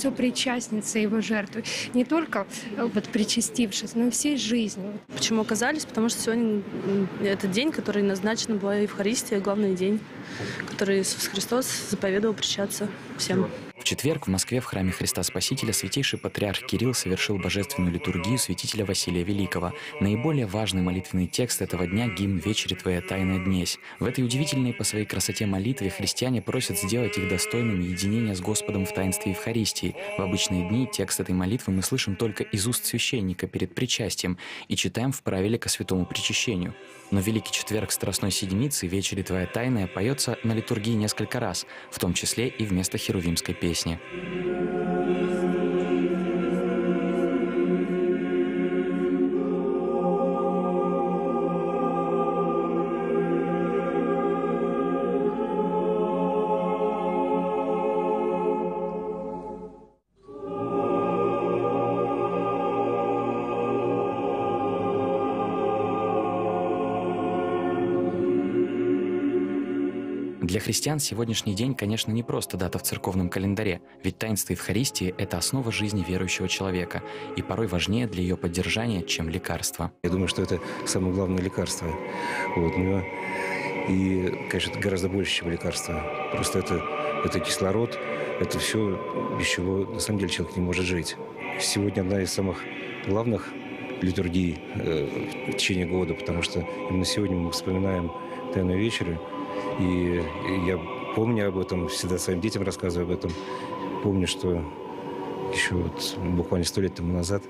сопричастница его жертвы. Не только э, вот причастившись, но и всей жизнью. Почему оказались? Потому что сегодня этот день, который назначен была Евхаристия, главный день, который Иисус Христос заповедовал причащаться всем. В четверг в Москве в храме Христа Спасителя святейший патриарх Кирилл совершил божественную литургию святителя Василия Великого. Наиболее важный молитвенный текст этого дня – гимн «Вечери Твоя тайная днесь». В этой удивительной по своей красоте молитве христиане просят сделать их достойными единения с Господом в таинстве Евхаристии. В обычные дни текст этой молитвы мы слышим только из уст священника перед причастием и читаем в правиле ко святому причащению. Но Великий Четверг Страстной Седмицы «Вечери Твоя тайная» поется на литургии несколько раз, в том числе и вместо херувимской песни Для христиан сегодняшний день, конечно, не просто дата в церковном календаре, ведь таинство Евхаристии – это основа жизни верующего человека и порой важнее для ее поддержания, чем лекарство. Я думаю, что это самое главное лекарство. Вот, но и, конечно, это гораздо больше, чем лекарство. Просто это, это кислород, это все, без чего на самом деле человек не может жить. Сегодня одна из самых главных литургий э, в течение года, потому что именно сегодня мы вспоминаем Тайную вечерю, и я помню об этом, всегда своим детям рассказываю об этом. Помню, что еще вот буквально сто лет тому назад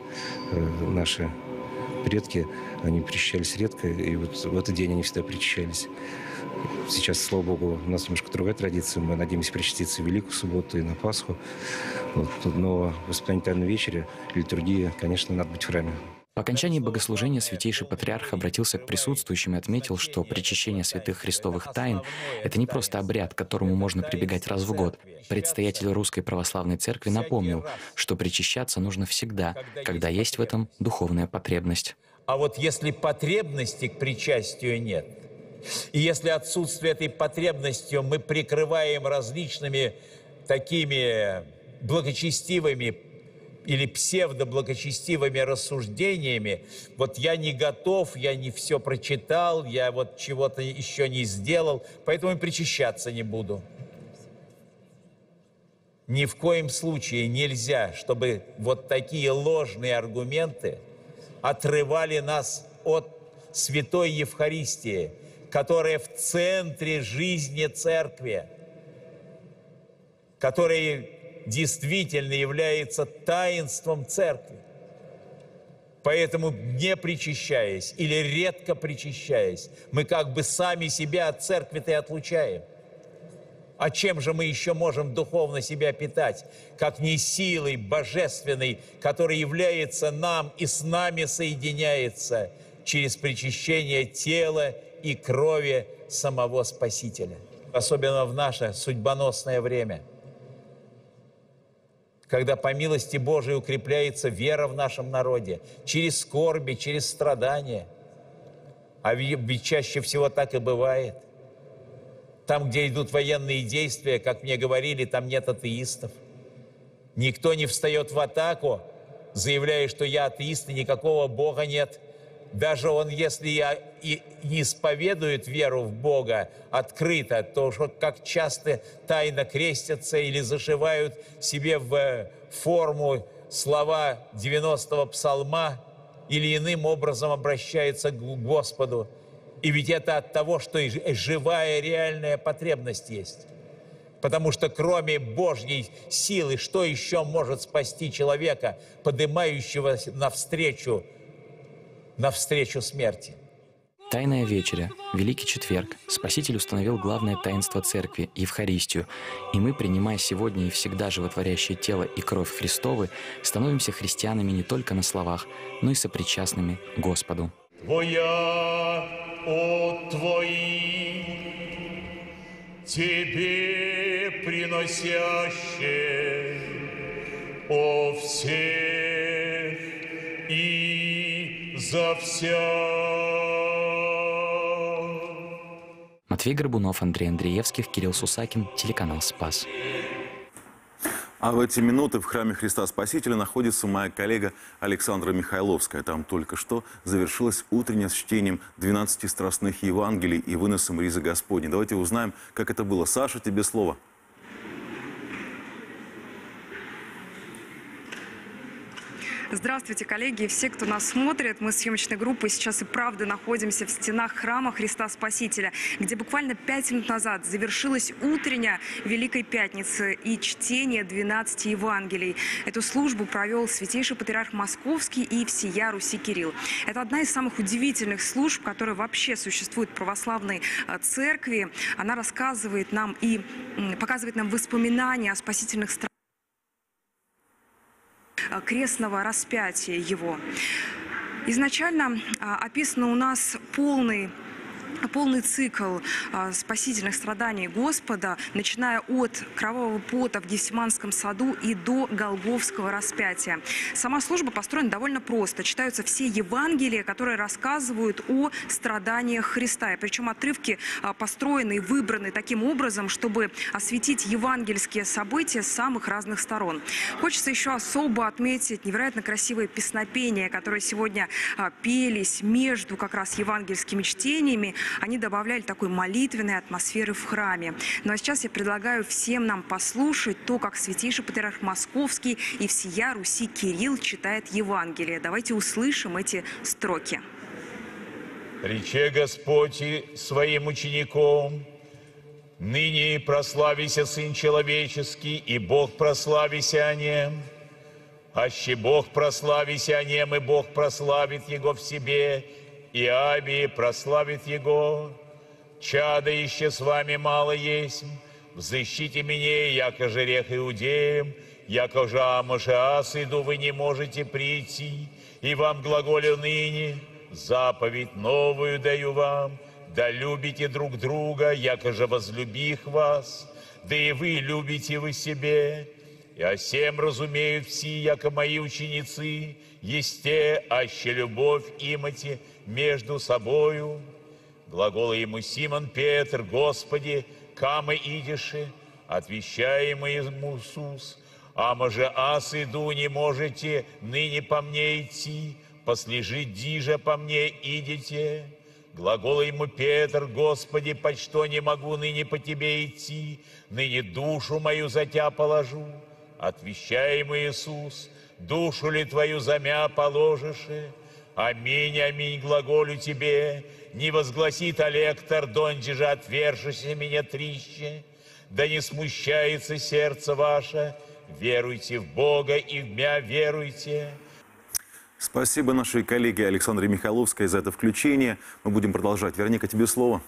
э, наши предки, они причащались редко, и вот в этот день они всегда причащались. Сейчас, слава богу, у нас немножко другая традиция. Мы надеемся причаститься в Великую субботу и на Пасху. Вот. Но в воспоминательном вечере литургии, конечно, надо быть в храме. По окончании богослужения святейший патриарх обратился к присутствующим и отметил, что причащение святых христовых тайн – это не просто обряд, к которому можно прибегать раз в год. Предстоятель Русской Православной Церкви напомнил, что причащаться нужно всегда, когда есть в этом духовная потребность. А вот если потребности к причастию нет, и если отсутствие этой потребности мы прикрываем различными такими благочестивыми или псевдоблагочестивыми рассуждениями, вот я не готов, я не все прочитал, я вот чего-то еще не сделал, поэтому и причащаться не буду. Ни в коем случае нельзя, чтобы вот такие ложные аргументы отрывали нас от Святой Евхаристии, которая в центре жизни Церкви, которая действительно является таинством церкви. Поэтому не причащаясь или редко причащаясь, мы как бы сами себя от церкви-то и отлучаем. А чем же мы еще можем духовно себя питать, как не силой божественной, которая является нам и с нами соединяется через причащение тела и крови самого Спасителя. Особенно в наше судьбоносное время – когда по милости Божией укрепляется вера в нашем народе, через скорби, через страдания. А ведь чаще всего так и бывает. Там, где идут военные действия, как мне говорили, там нет атеистов. Никто не встает в атаку, заявляя, что я атеист и никакого Бога нет – даже он, если я и не исповедует веру в Бога открыто, то уж как часто тайно крестятся или зашивают себе в э, форму слова 90-го псалма или иным образом обращаются к Господу. И ведь это от того, что живая реальная потребность есть. Потому что кроме Божьей силы, что еще может спасти человека, поднимающего навстречу навстречу смерти. Тайная вечеря, Великий Четверг. Спаситель установил главное таинство Церкви – Евхаристию. И мы, принимая сегодня и всегда животворящее тело и кровь Христовы, становимся христианами не только на словах, но и сопричастными Господу. Твоя, о Твои, Тебе приносящие, о всех и за вся. Матвей Горбунов, Андрей Андреевских, Кирилл Сусакин, телеканал «Спас». А в эти минуты в храме Христа Спасителя находится моя коллега Александра Михайловская. Там только что завершилось утреннее с чтением 12 страстных Евангелий и выносом ризы Господней. Давайте узнаем, как это было. Саша, тебе слово. Здравствуйте, коллеги, и все, кто нас смотрит. Мы съемочной группой сейчас и правда находимся в стенах храма Христа Спасителя, где буквально пять минут назад завершилась утренняя Великой Пятницы и чтение 12 Евангелий. Эту службу провел святейший патриарх Московский и всея Руси Кирилл. Это одна из самых удивительных служб, которая вообще существует в православной э, церкви. Она рассказывает нам и показывает нам воспоминания о спасительных странах крестного распятия его. Изначально а, описано у нас полный полный цикл э, спасительных страданий Господа, начиная от кровавого пота в Гефсиманском саду и до Голговского распятия. Сама служба построена довольно просто. Читаются все Евангелия, которые рассказывают о страданиях Христа. И причем отрывки э, построены и выбраны таким образом, чтобы осветить евангельские события с самых разных сторон. Хочется еще особо отметить невероятно красивые песнопения, которые сегодня э, пелись между как раз евангельскими чтениями они добавляли такой молитвенной атмосферы в храме. Ну а сейчас я предлагаю всем нам послушать то, как святейший патриарх Московский и всея Руси Кирилл читает Евангелие. Давайте услышим эти строки. Рече Господь своим учеником, Ныне прославися Сын Человеческий, и Бог прославися о Нем. Аще Бог прославися о Нем, и Бог прославит Его в себе, и Аби прославит Его. Чада еще с вами мало есть, взыщите меня, яко же рех иудеям, яко же Амашиас иду, вы не можете прийти, и вам глаголю ныне, заповедь новую даю вам, да любите друг друга, яко же возлюбих вас, да и вы любите вы себе. И о всем разумеют все, яко мои ученицы, есте, аще любовь имати, между собою. Глагола ему Симон Петр, Господи, камы идиши, отвещаемый ему Иисус, а може ас иду не можете ныне по мне идти, послежи диже по мне идите. Глагола ему Петр, Господи, почто не могу ныне по тебе идти, ныне душу мою за тебя положу. Отвещаемый Иисус, душу ли твою за мя положишь? Аминь, аминь, глаголю тебе, не возгласит Олектор, донде же отвержися меня трище, да не смущается сердце ваше, веруйте в Бога и в мя веруйте. Спасибо нашей коллеге Александре Михайловской за это включение. Мы будем продолжать. Верника, тебе слово.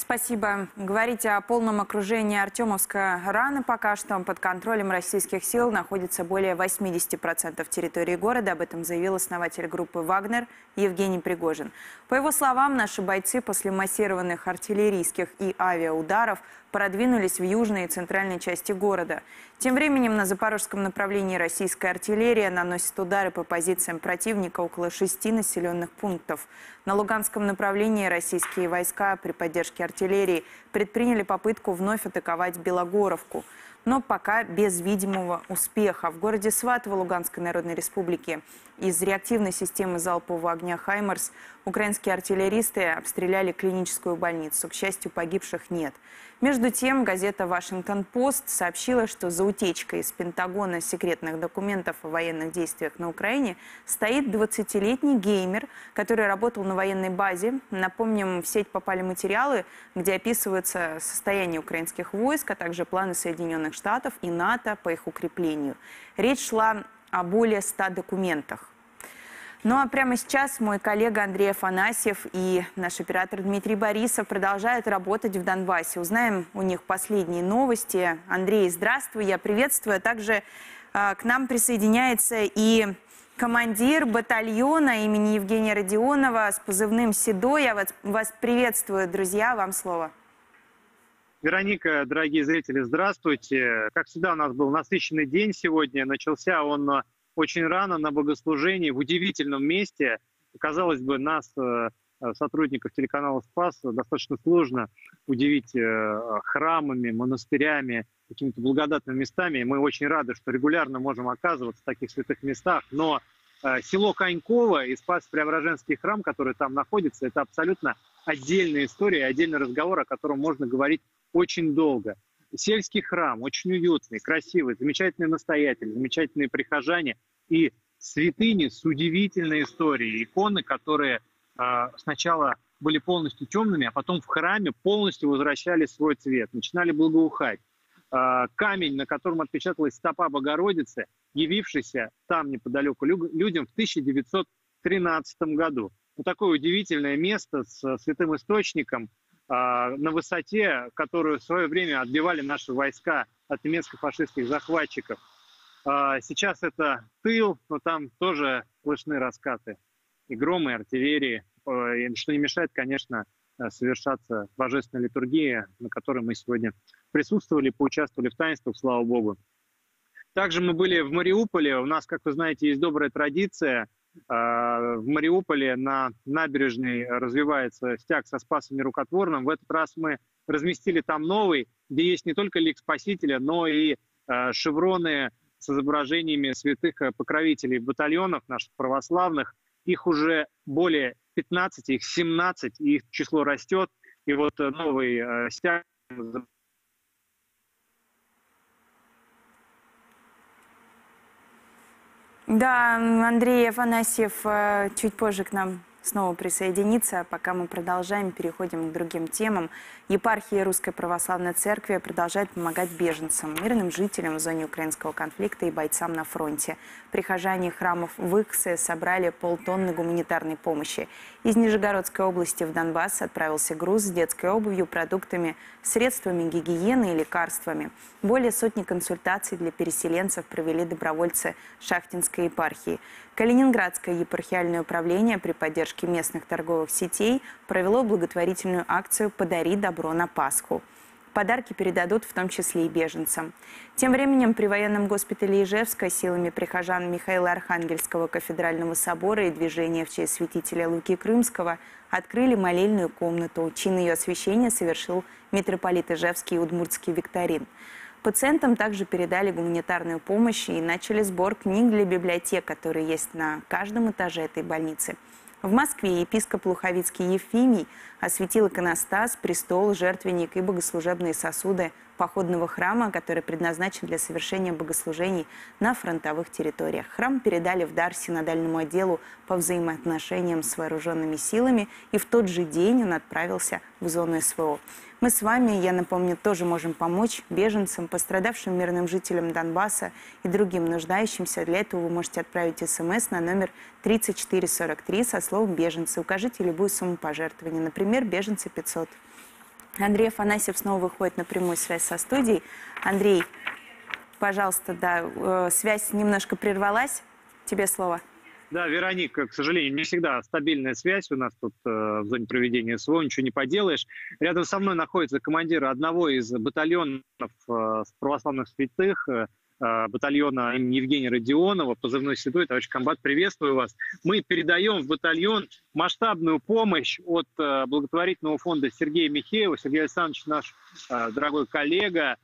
Спасибо. Говорить о полном окружении Артемовска рано пока что. Под контролем российских сил находится более 80% территории города. Об этом заявил основатель группы «Вагнер» Евгений Пригожин. По его словам, наши бойцы после массированных артиллерийских и авиаударов продвинулись в южной и центральной части города. Тем временем на запорожском направлении российская артиллерия наносит удары по позициям противника около шести населенных пунктов. На Луганском направлении российские войска при поддержке артиллерии предприняли попытку вновь атаковать Белогоровку – но пока без видимого успеха. В городе Сватово Луганской Народной Республики из реактивной системы залпового огня «Хаймерс» украинские артиллеристы обстреляли клиническую больницу. К счастью, погибших нет. Между тем, газета «Вашингтон-Пост» сообщила, что за утечкой из Пентагона секретных документов о военных действиях на Украине стоит 20-летний геймер, который работал на военной базе. Напомним, в сеть попали материалы, где описывается состояние украинских войск, а также планы Соединенных Штатов и НАТО по их укреплению. Речь шла о более 100 документах. Ну а прямо сейчас мой коллега Андрей Афанасьев и наш оператор Дмитрий Борисов продолжают работать в Донбассе. Узнаем у них последние новости. Андрей, здравствуй, я приветствую. А также э, к нам присоединяется и командир батальона имени Евгения Родионова с позывным «Седо». Я вас, вас приветствую, друзья, вам слово. Вероника, дорогие зрители, здравствуйте. Как всегда, у нас был насыщенный день сегодня. Начался он очень рано на богослужении в удивительном месте. Казалось бы, нас э, сотрудников телеканала «Спас» достаточно сложно удивить э, храмами, монастырями, какими-то благодатными местами. Мы очень рады, что регулярно можем оказываться в таких святых местах, но э, село Коньково и Спас-Преображенский храм, который там находится, это абсолютно отдельная история, отдельный разговор, о котором можно говорить очень долго. Сельский храм, очень уютный, красивый, замечательный настоятель, замечательные прихожане и святыни с удивительной историей, иконы, которые э, сначала были полностью темными, а потом в храме полностью возвращали свой цвет, начинали благоухать. Э, камень, на котором отпечаталась стопа Богородицы, явившийся там неподалеку людям в 1913 году. Вот такое удивительное место с святым источником э, на высоте, которую в свое время отбивали наши войска от немецко-фашистских захватчиков. А, сейчас это тыл, но там тоже слышны раскаты и громы, и артиллерии, что не мешает, конечно, э, совершаться божественная литургия, на которой мы сегодня присутствовали, поучаствовали в таинствах, слава Богу. Также мы были в Мариуполе. У нас, как вы знаете, есть добрая традиция. А, в Мариуполе на набережной развивается стяг со Спасом Нерукотворным. В этот раз мы разместили там новый, где есть не только лик Спасителя, но и э, шевроны с изображениями святых э, покровителей батальонов наших православных. Их уже более 15, их 17, и их число растет. И вот э, новый э, стяг Да, Андрей Афанасьев чуть позже к нам снова присоединиться. Пока мы продолжаем, переходим к другим темам. Епархия Русской Православной Церкви продолжает помогать беженцам, мирным жителям в зоне украинского конфликта и бойцам на фронте. Прихожане храмов в Иксе собрали полтонны гуманитарной помощи. Из Нижегородской области в Донбасс отправился груз с детской обувью, продуктами, средствами гигиены и лекарствами. Более сотни консультаций для переселенцев провели добровольцы Шахтинской епархии. Калининградское епархиальное управление при поддержке местных торговых сетей провело благотворительную акцию «Подари добро на Пасху». Подарки передадут в том числе и беженцам. Тем временем при военном госпитале Ижевска силами прихожан Михаила Архангельского кафедрального собора и движения в честь святителя Луки Крымского открыли молельную комнату. Чин ее освящения совершил митрополит Ижевский и Удмуртский Викторин. Пациентам также передали гуманитарную помощь и начали сбор книг для библиотек, которые есть на каждом этаже этой больницы. В Москве епископ Луховицкий Ефимий осветил иконостас, престол, жертвенник и богослужебные сосуды походного храма, который предназначен для совершения богослужений на фронтовых территориях. Храм передали в дар синодальному отделу по взаимоотношениям с вооруженными силами, и в тот же день он отправился в зону СВО. Мы с вами, я напомню, тоже можем помочь беженцам, пострадавшим мирным жителям Донбасса и другим нуждающимся. Для этого вы можете отправить смс на номер 3443 со словом «беженцы». Укажите любую сумму пожертвования, например, «беженцы 500». Андрей Афанасьев снова выходит на прямую связь со студией. Андрей, пожалуйста, да, э, связь немножко прервалась. Тебе слово. Да, Вероника, к сожалению, не всегда стабильная связь у нас тут э, в зоне проведения СВО, ничего не поделаешь. Рядом со мной находится командир одного из батальонов э, православных святых, э, э, батальона имени Евгения Родионова, позывной седой, товарищ комбат, приветствую вас. Мы передаем в батальон масштабную помощь от э, благотворительного фонда Сергея Михеева. Сергей Александрович наш э, дорогой коллега,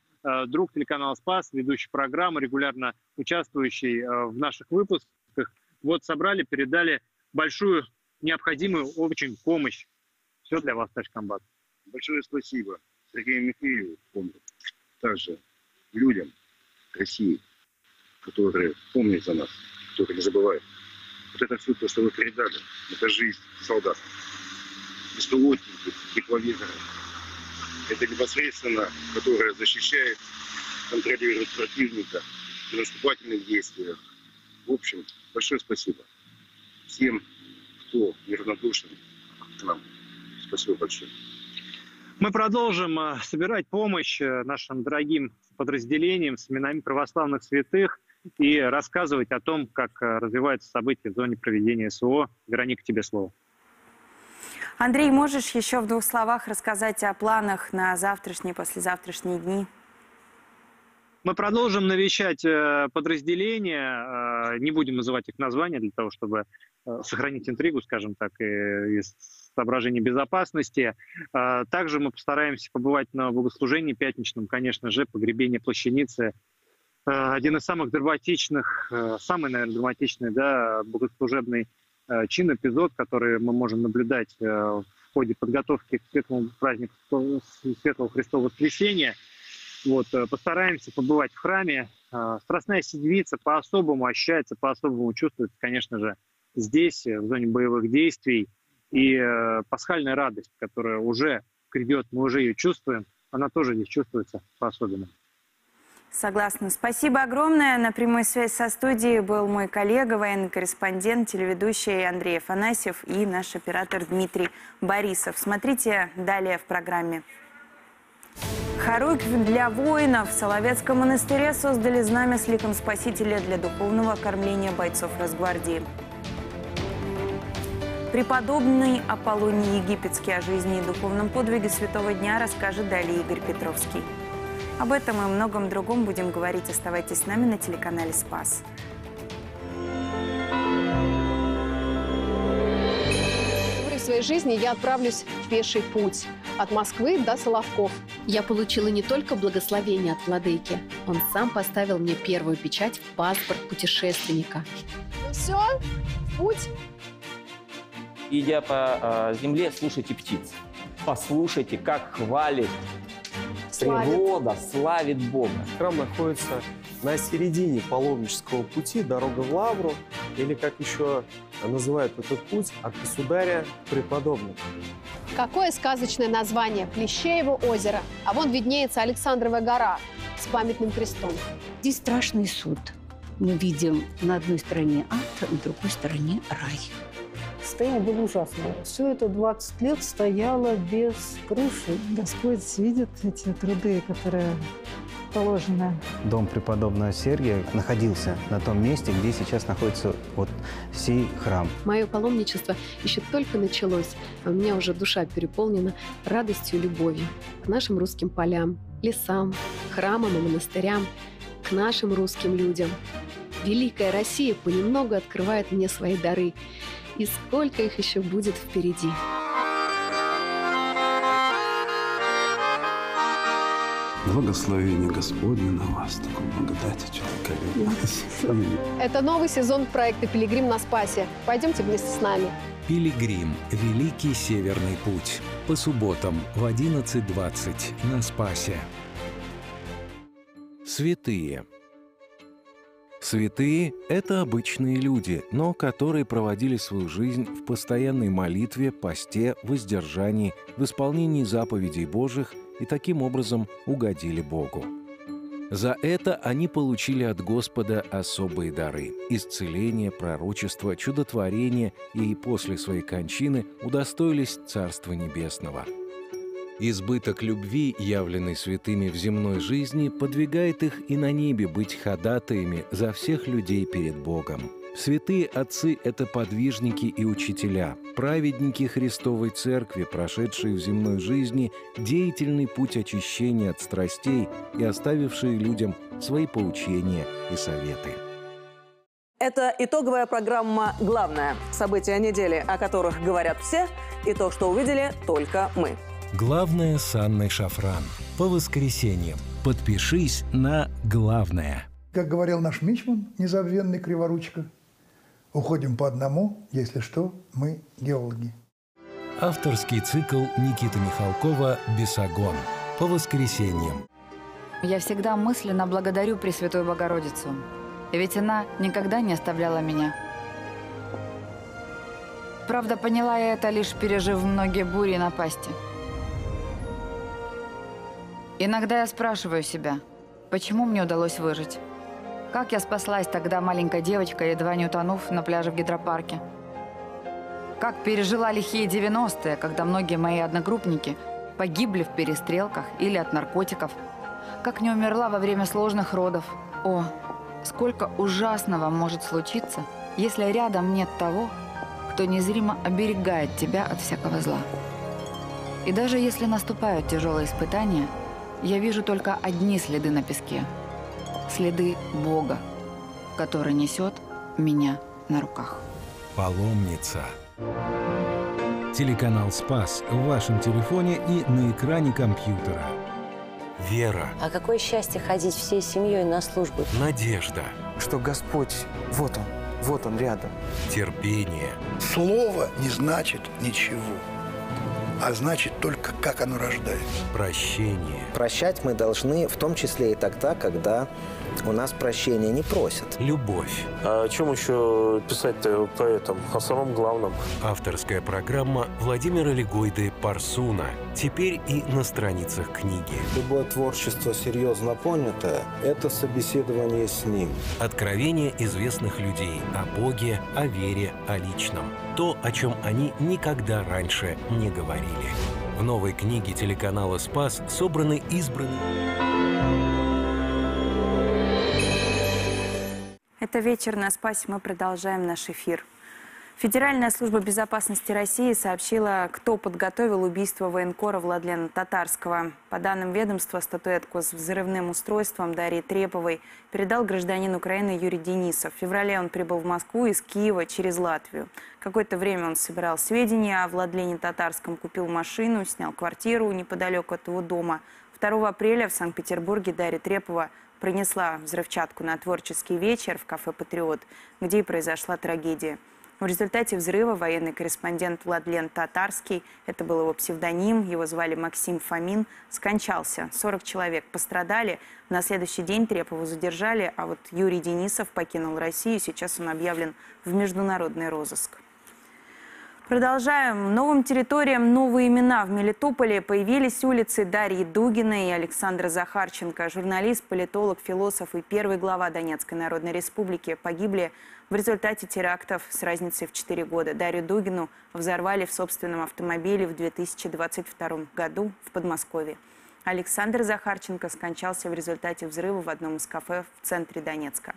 друг телеканала «Спас», ведущий программы, регулярно участвующий в наших выпусках вот собрали, передали большую необходимую очень помощь. Все для вас, товарищ комбат. Большое спасибо Сергею Михееву, также людям России, которые помнят за нас, которые не забывают. Вот это все то, что вы передали, это жизнь солдат. Беспилотники, тепловизоры. Это непосредственно, которая защищает, контролирует противника в наступательных действиях. В общем, Большое спасибо всем, кто неравнодушен к нам. Спасибо большое. Мы продолжим э, собирать помощь э, нашим дорогим подразделениям с именами православных святых и рассказывать о том, как э, развиваются события в зоне проведения СО. Вероника, тебе слово. Андрей, можешь еще в двух словах рассказать о планах на завтрашние, послезавтрашние дни? Мы продолжим навещать э, подразделения, э, не будем называть их названия для того, чтобы э, сохранить интригу, скажем так, из соображений безопасности. Также мы постараемся побывать на богослужении пятничном, конечно же, погребение плащаницы. Один из самых драматичных, самый, наверное, драматичный, да, богослужебный чин, эпизод, который мы можем наблюдать в ходе подготовки к светлому празднику Светлого Христового Воскресения – вот, э, постараемся побывать в храме. А, страстная седмица по-особому ощущается, по-особому чувствуется, конечно же, здесь, э, в зоне боевых действий. И э, пасхальная радость, которая уже грядет, мы уже ее чувствуем, она тоже здесь чувствуется по-особенному. Согласна. Спасибо огромное. На прямой связи со студией был мой коллега, военный корреспондент, телеведущий Андрей Афанасьев и наш оператор Дмитрий Борисов. Смотрите далее в программе. Харуквь для воинов. В Соловецком монастыре создали знамя с ликом Спасителя для духовного кормления бойцов Росгвардии. Преподобный Аполлоний Египетский о жизни и духовном подвиге Святого Дня расскажет далее Игорь Петровский. Об этом и многом другом будем говорить. Оставайтесь с нами на телеканале «Спас». Своей жизни я отправлюсь в пеший путь от Москвы до Соловков. Я получила не только благословение от владыки, он сам поставил мне первую печать в паспорт путешественника. Ну все, путь. Идя по э, земле, слушайте птиц. Послушайте, как хвалит славит. природа, славит Бога. Храм находится на середине паломнического пути, дорога в Лавру, или как еще называют этот путь, от государя к преподобному. Какое сказочное название Плещеево озеро. А вон виднеется Александровая гора с памятным крестом. Здесь страшный суд. Мы видим на одной стороне ад, на другой стороне рай. Состояние было ужасное. Все это 20 лет стояло без крыши. Господь видит эти труды, которые расположена. Дом преподобного Сергия находился на том месте, где сейчас находится вот сей храм. Мое паломничество еще только началось, а у меня уже душа переполнена радостью и любовью к нашим русским полям, лесам, храмам и монастырям, к нашим русским людям. Великая Россия понемногу открывает мне свои дары, и сколько их еще будет впереди. Благословение Господне на вас, такой благодати человека. Это новый сезон проекта «Пилигрим на Спасе». Пойдемте вместе с нами. «Пилигрим. Великий Северный путь». По субботам в 11.20 на Спасе. Святые. Святые – это обычные люди, но которые проводили свою жизнь в постоянной молитве, посте, воздержании, в исполнении заповедей Божьих – и таким образом угодили Богу. За это они получили от Господа особые дары – исцеление, пророчество, чудотворение и после своей кончины удостоились Царства Небесного. Избыток любви, явленный святыми в земной жизни, подвигает их и на небе быть ходатаями за всех людей перед Богом – Святые отцы – это подвижники и учителя, праведники Христовой Церкви, прошедшие в земной жизни деятельный путь очищения от страстей и оставившие людям свои поучения и советы. Это итоговая программа «Главное». События недели, о которых говорят все, и то, что увидели только мы. Главное с Анной Шафран. По воскресеньям. Подпишись на «Главное». Как говорил наш Мичман, незабвенный Криворучка – Уходим по одному, если что, мы геологи. Авторский цикл Никиты Михалкова «Бесогон» по воскресеньям. Я всегда мысленно благодарю Пресвятую Богородицу, ведь она никогда не оставляла меня. Правда, поняла я это, лишь пережив многие бури и напасти. Иногда я спрашиваю себя, почему мне удалось выжить? Как я спаслась тогда, маленькая девочка, едва не утонув на пляже в гидропарке? Как пережила лихие 90-е, когда многие мои одногруппники погибли в перестрелках или от наркотиков? Как не умерла во время сложных родов? О, сколько ужасного может случиться, если рядом нет того, кто незримо оберегает тебя от всякого зла. И даже если наступают тяжелые испытания, я вижу только одни следы на песке – следы Бога, который несет меня на руках. Паломница. Телеканал «Спас» в вашем телефоне и на экране компьютера. Вера. А какое счастье ходить всей семьей на службу. Надежда. Что Господь, вот Он, вот Он рядом. Терпение. Слово не значит ничего, а значит только, как оно рождается. Прощение. Прощать мы должны в том числе и тогда, когда у нас прощения не просят. Любовь. А о чем еще писать-то поэтам? О самом главном. Авторская программа Владимира Легойды «Парсуна». Теперь и на страницах книги. Любое творчество серьезно понятое – это собеседование с ним. Откровения известных людей о Боге, о вере, о личном. То, о чем они никогда раньше не говорили. В новой книге телеканала «Спас» собраны избранные... Это вечер на Спасе. Мы продолжаем наш эфир. Федеральная служба безопасности России сообщила, кто подготовил убийство военкора Владлена Татарского. По данным ведомства, статуэтку с взрывным устройством Дарьи Треповой передал гражданин Украины Юрий Денисов. В феврале он прибыл в Москву из Киева через Латвию. Какое-то время он собирал сведения о Владлене Татарском, купил машину, снял квартиру неподалеку от его дома. 2 апреля в Санкт-Петербурге Дарья Трепова принесла взрывчатку на творческий вечер в кафе «Патриот», где и произошла трагедия. В результате взрыва военный корреспондент Владлен Татарский, это был его псевдоним, его звали Максим Фомин, скончался. 40 человек пострадали. На следующий день Трепову задержали, а вот Юрий Денисов покинул Россию. Сейчас он объявлен в международный розыск. Продолжаем. Новым территориям новые имена. В Мелитополе появились улицы Дарьи Дугиной и Александра Захарченко. Журналист, политолог, философ и первый глава Донецкой Народной Республики погибли в результате терактов с разницей в 4 года. Дарью Дугину взорвали в собственном автомобиле в 2022 году в Подмосковье. Александр Захарченко скончался в результате взрыва в одном из кафе в центре Донецка.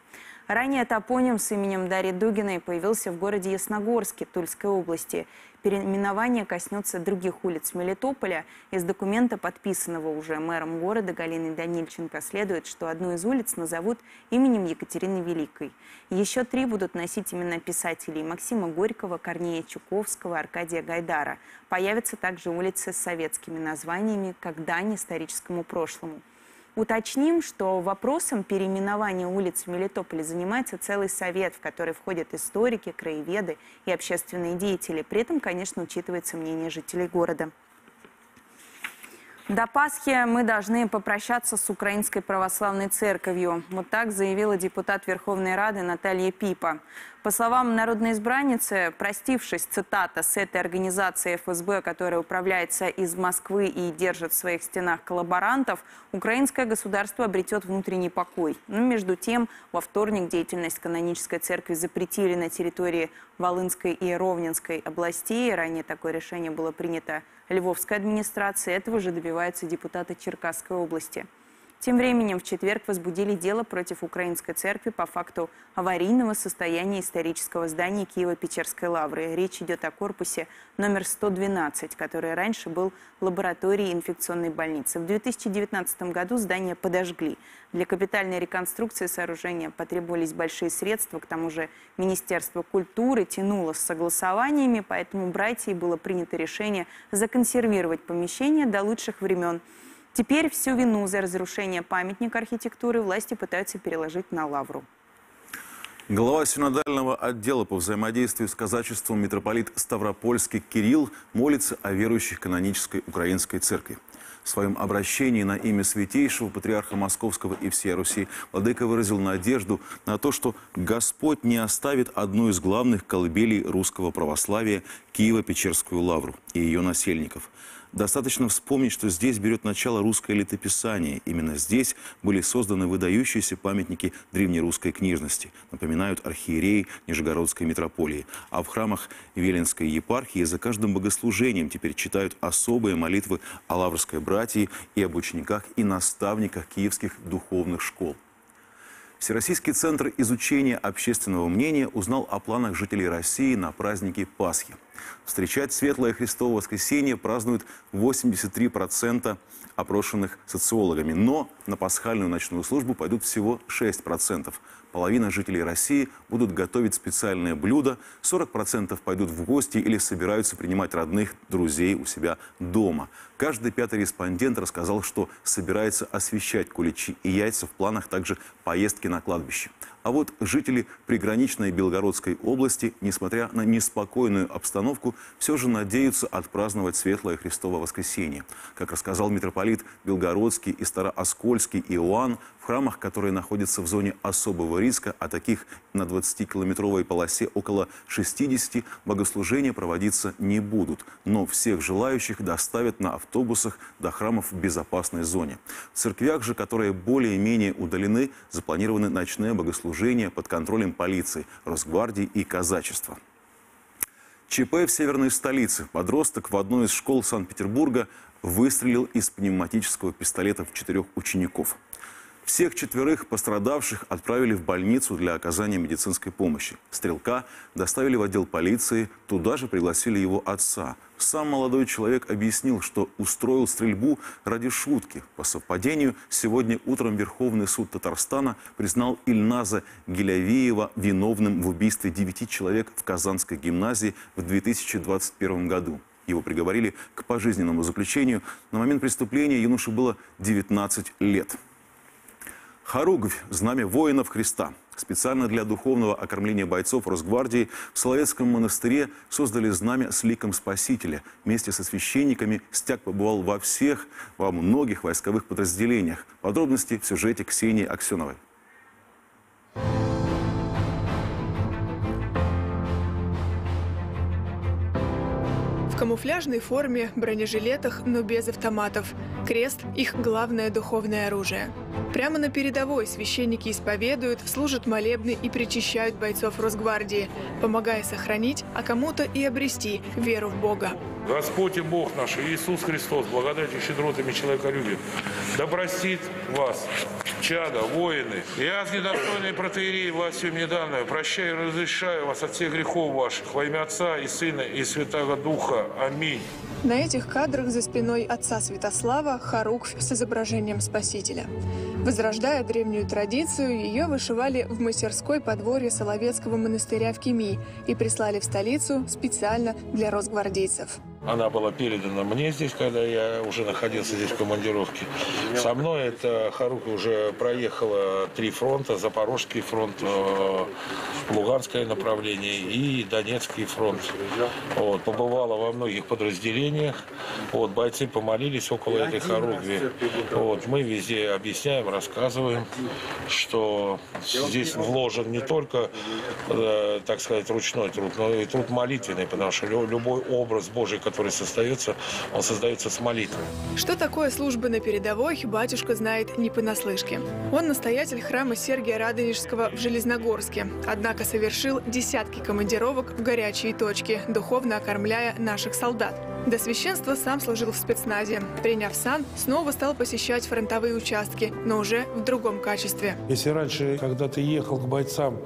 Ранее топоним с именем Дарьи Дугиной появился в городе Ясногорске Тульской области. Переименование коснется других улиц Мелитополя. Из документа, подписанного уже мэром города Галиной Данильченко, следует, что одну из улиц назовут именем Екатерины Великой. Еще три будут носить имена писателей Максима Горького, Корнея Чуковского, Аркадия Гайдара. Появятся также улицы с советскими названиями, как дань историческому прошлому. Уточним, что вопросом переименования улиц в Мелитополе занимается целый совет, в который входят историки, краеведы и общественные деятели. При этом, конечно, учитывается мнение жителей города. До Пасхи мы должны попрощаться с Украинской Православной Церковью. Вот так заявила депутат Верховной Рады Наталья Пипа. По словам народной избранницы, простившись, цитата, с этой организацией ФСБ, которая управляется из Москвы и держит в своих стенах коллаборантов, украинское государство обретет внутренний покой. Но между тем, во вторник деятельность канонической церкви запретили на территории Волынской и Ровненской областей. Ранее такое решение было принято Львовской администрацией. Этого же добиваются депутаты Черкасской области. Тем временем в четверг возбудили дело против Украинской церкви по факту аварийного состояния исторического здания Киево-Печерской лавры. Речь идет о корпусе номер 112, который раньше был лабораторией инфекционной больницы. В 2019 году здание подожгли. Для капитальной реконструкции сооружения потребовались большие средства. К тому же Министерство культуры тянуло с согласованиями, поэтому братьей было принято решение законсервировать помещение до лучших времен – Теперь всю вину за разрушение памятника архитектуры власти пытаются переложить на Лавру. Глава синодального отдела по взаимодействию с казачеством митрополит Ставропольский Кирилл молится о верующих канонической украинской церкви. В своем обращении на имя святейшего патриарха Московского и всей Руси Владыка выразил надежду на то, что Господь не оставит одну из главных колыбелей русского православия Киево-Печерскую лавру и ее насельников – Достаточно вспомнить, что здесь берет начало русское летописание. Именно здесь были созданы выдающиеся памятники древнерусской книжности, напоминают архиереи Нижегородской митрополии. А в храмах Веленской епархии за каждым богослужением теперь читают особые молитвы о лаврской братьи и об учениках и наставниках киевских духовных школ. Всероссийский центр изучения общественного мнения узнал о планах жителей России на праздники Пасхи – Встречать Светлое Христово воскресенье празднуют 83% опрошенных социологами. Но на пасхальную ночную службу пойдут всего 6%. Половина жителей России будут готовить специальное блюдо, 40% пойдут в гости или собираются принимать родных, друзей у себя дома. Каждый пятый респондент рассказал, что собирается освещать куличи и яйца в планах также поездки на кладбище. А вот жители приграничной Белгородской области, несмотря на неспокойную обстановку, все же надеются отпраздновать Светлое Христово воскресенье. Как рассказал митрополит Белгородский и Старооскольский Иоанн, в храмах, которые находятся в зоне особого риска, а таких на 20-километровой полосе около 60, богослужения проводиться не будут. Но всех желающих доставят на автобусах до храмов в безопасной зоне. В церквях же, которые более-менее удалены, запланированы ночные богослужения под контролем полиции, Росгвардии и казачества. ЧП в северной столице. Подросток в одной из школ Санкт-Петербурга выстрелил из пневматического пистолета в четырех учеников. Всех четверых пострадавших отправили в больницу для оказания медицинской помощи. Стрелка доставили в отдел полиции, туда же пригласили его отца. Сам молодой человек объяснил, что устроил стрельбу ради шутки. По совпадению, сегодня утром Верховный суд Татарстана признал Ильназа Гелявеева виновным в убийстве девяти человек в Казанской гимназии в 2021 году. Его приговорили к пожизненному заключению. На момент преступления юноше было 19 лет. Хоругвь – знамя воинов Христа. Специально для духовного окормления бойцов Росгвардии в Соловецком монастыре создали знамя с ликом Спасителя. Вместе со священниками стяг побывал во всех, во многих войсковых подразделениях. Подробности в сюжете Ксении Аксеновой. Камуфляжной форме, бронежилетах, но без автоматов. Крест – их главное духовное оружие. Прямо на передовой священники исповедуют, служат молебны и причащают бойцов Росгвардии, помогая сохранить, а кому-то и обрести веру в Бога. Господь и Бог наш, Иисус Христос, благодатью щедротами человека любит, да простит вас, чада, воины. Я, недостойный протеерей, властью мне данную, прощаю и разрешаю вас от всех грехов ваших во имя Отца и Сына и Святого Духа. Аминь. На этих кадрах за спиной отца Святослава хоруквь с изображением Спасителя. Возрождая древнюю традицию, ее вышивали в мастерской подворье Соловецкого монастыря в Кеми и прислали в столицу специально для росгвардейцев. Она была передана мне здесь, когда я уже находился здесь в командировке. Со мной эта Харука уже проехала три фронта. Запорожский фронт, э, Луганское направление и Донецкий фронт. Вот, побывала во многих подразделениях. Вот, бойцы помолились около этой Харугви. Вот, мы везде объясняем, рассказываем, что здесь вложен не только, э, так сказать, ручной труд, но и труд молитвенный, потому что любой образ Божий, который создается, он создается с молитвой. Что такое служба на передовой, батюшка знает не понаслышке. Он настоятель храма Сергия Радонежского в Железногорске, однако совершил десятки командировок в горячие точки, духовно окормляя наших солдат. До священства сам служил в спецназе. Приняв сан, снова стал посещать фронтовые участки, но уже в другом качестве. Если раньше, когда ты ехал к бойцам,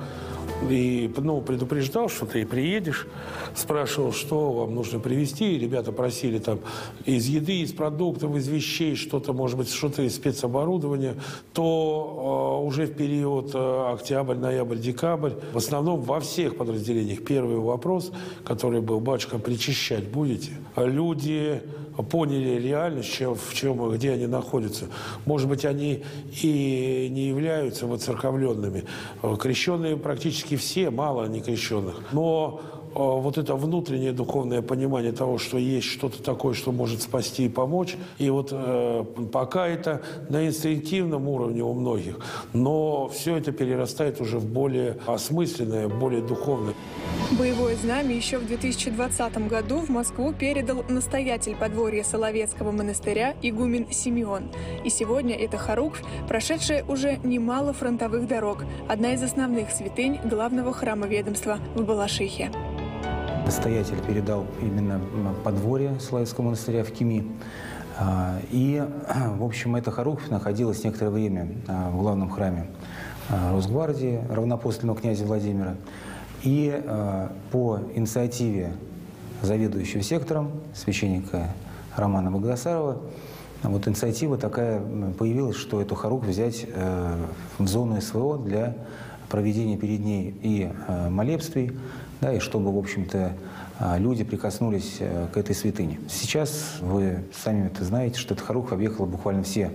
и ну, предупреждал, что ты приедешь, спрашивал, что вам нужно привезти. Ребята просили там из еды, из продуктов, из вещей, что-то, может быть, что-то из спецоборудования, то э, уже в период э, октябрь, ноябрь, декабрь, в основном во всех подразделениях первый вопрос, который был, батюшка, причащать будете? Люди поняли реальность, чем, в чем, где они находятся. Может быть, они и не являются воцерковленными. Крещенные практически все, мало некрещенных. Но вот это внутреннее духовное понимание того, что есть что-то такое, что может спасти и помочь. И вот э, пока это на инстинктивном уровне у многих, но все это перерастает уже в более осмысленное, более духовное. Боевое знамя еще в 2020 году в Москву передал настоятель подворья Соловецкого монастыря игумен Симеон. И сегодня это Харуквь, прошедшая уже немало фронтовых дорог, одна из основных святынь главного храма ведомства в Балашихе. Настоятель передал именно подворье Соловецкого монастыря в Кеми. А, и, в общем, эта Харуквь находилась некоторое время а, в главном храме а, Росгвардии, равнопоследного князя Владимира. И по инициативе заведующего сектором, священника Романа Богдасарова, вот инициатива такая появилась, что эту хоругвь взять э, в зону СВО для проведения перед ней и э, молебствий, да, и чтобы, в общем-то, э, люди прикоснулись к этой святыне. Сейчас вы сами это знаете, что эта хоругвь объехала буквально все а,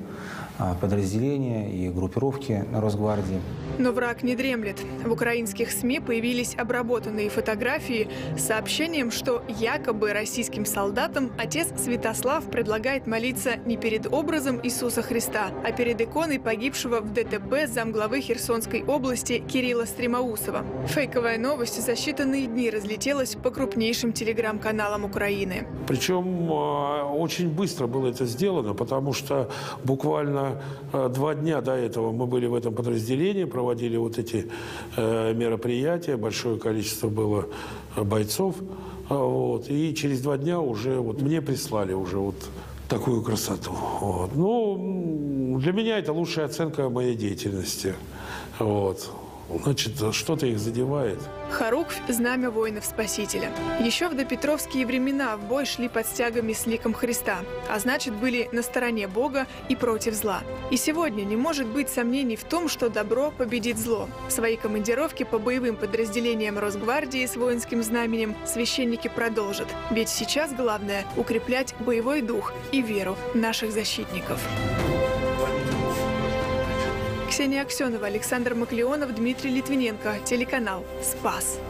подразделения и группировки Росгвардии. Но враг не дремлет. В украинских СМИ появились обработанные фотографии с сообщением, что якобы российским солдатам отец Святослав предлагает молиться не перед образом Иисуса Христа, а перед иконой погибшего в ДТП замглавы Херсонской области Кирилла Стремоусова. Фейковая новость за считанные дни разлетелась по крупнейшим телеграм-каналам Украины. Причем а, очень быстро было это сделано, потому что буквально Э, два дня до этого мы были в этом подразделении, проводили вот эти э, мероприятия, большое количество было э, бойцов. Вот, и через два дня уже вот мне прислали уже вот такую красоту. Вот. Ну, для меня это лучшая оценка моей деятельности. Вот. Значит, что-то их задевает. Харуквь – знамя воинов-спасителя. Еще в допетровские времена в бой шли под стягами с ликом Христа, а значит, были на стороне Бога и против зла. И сегодня не может быть сомнений в том, что добро победит зло. Свои командировки по боевым подразделениям Росгвардии с воинским знаменем священники продолжат. Ведь сейчас главное – укреплять боевой дух и веру наших защитников. Ксения Аксенова, Александр Маклеонов, Дмитрий Литвиненко. Телеканал «Спас».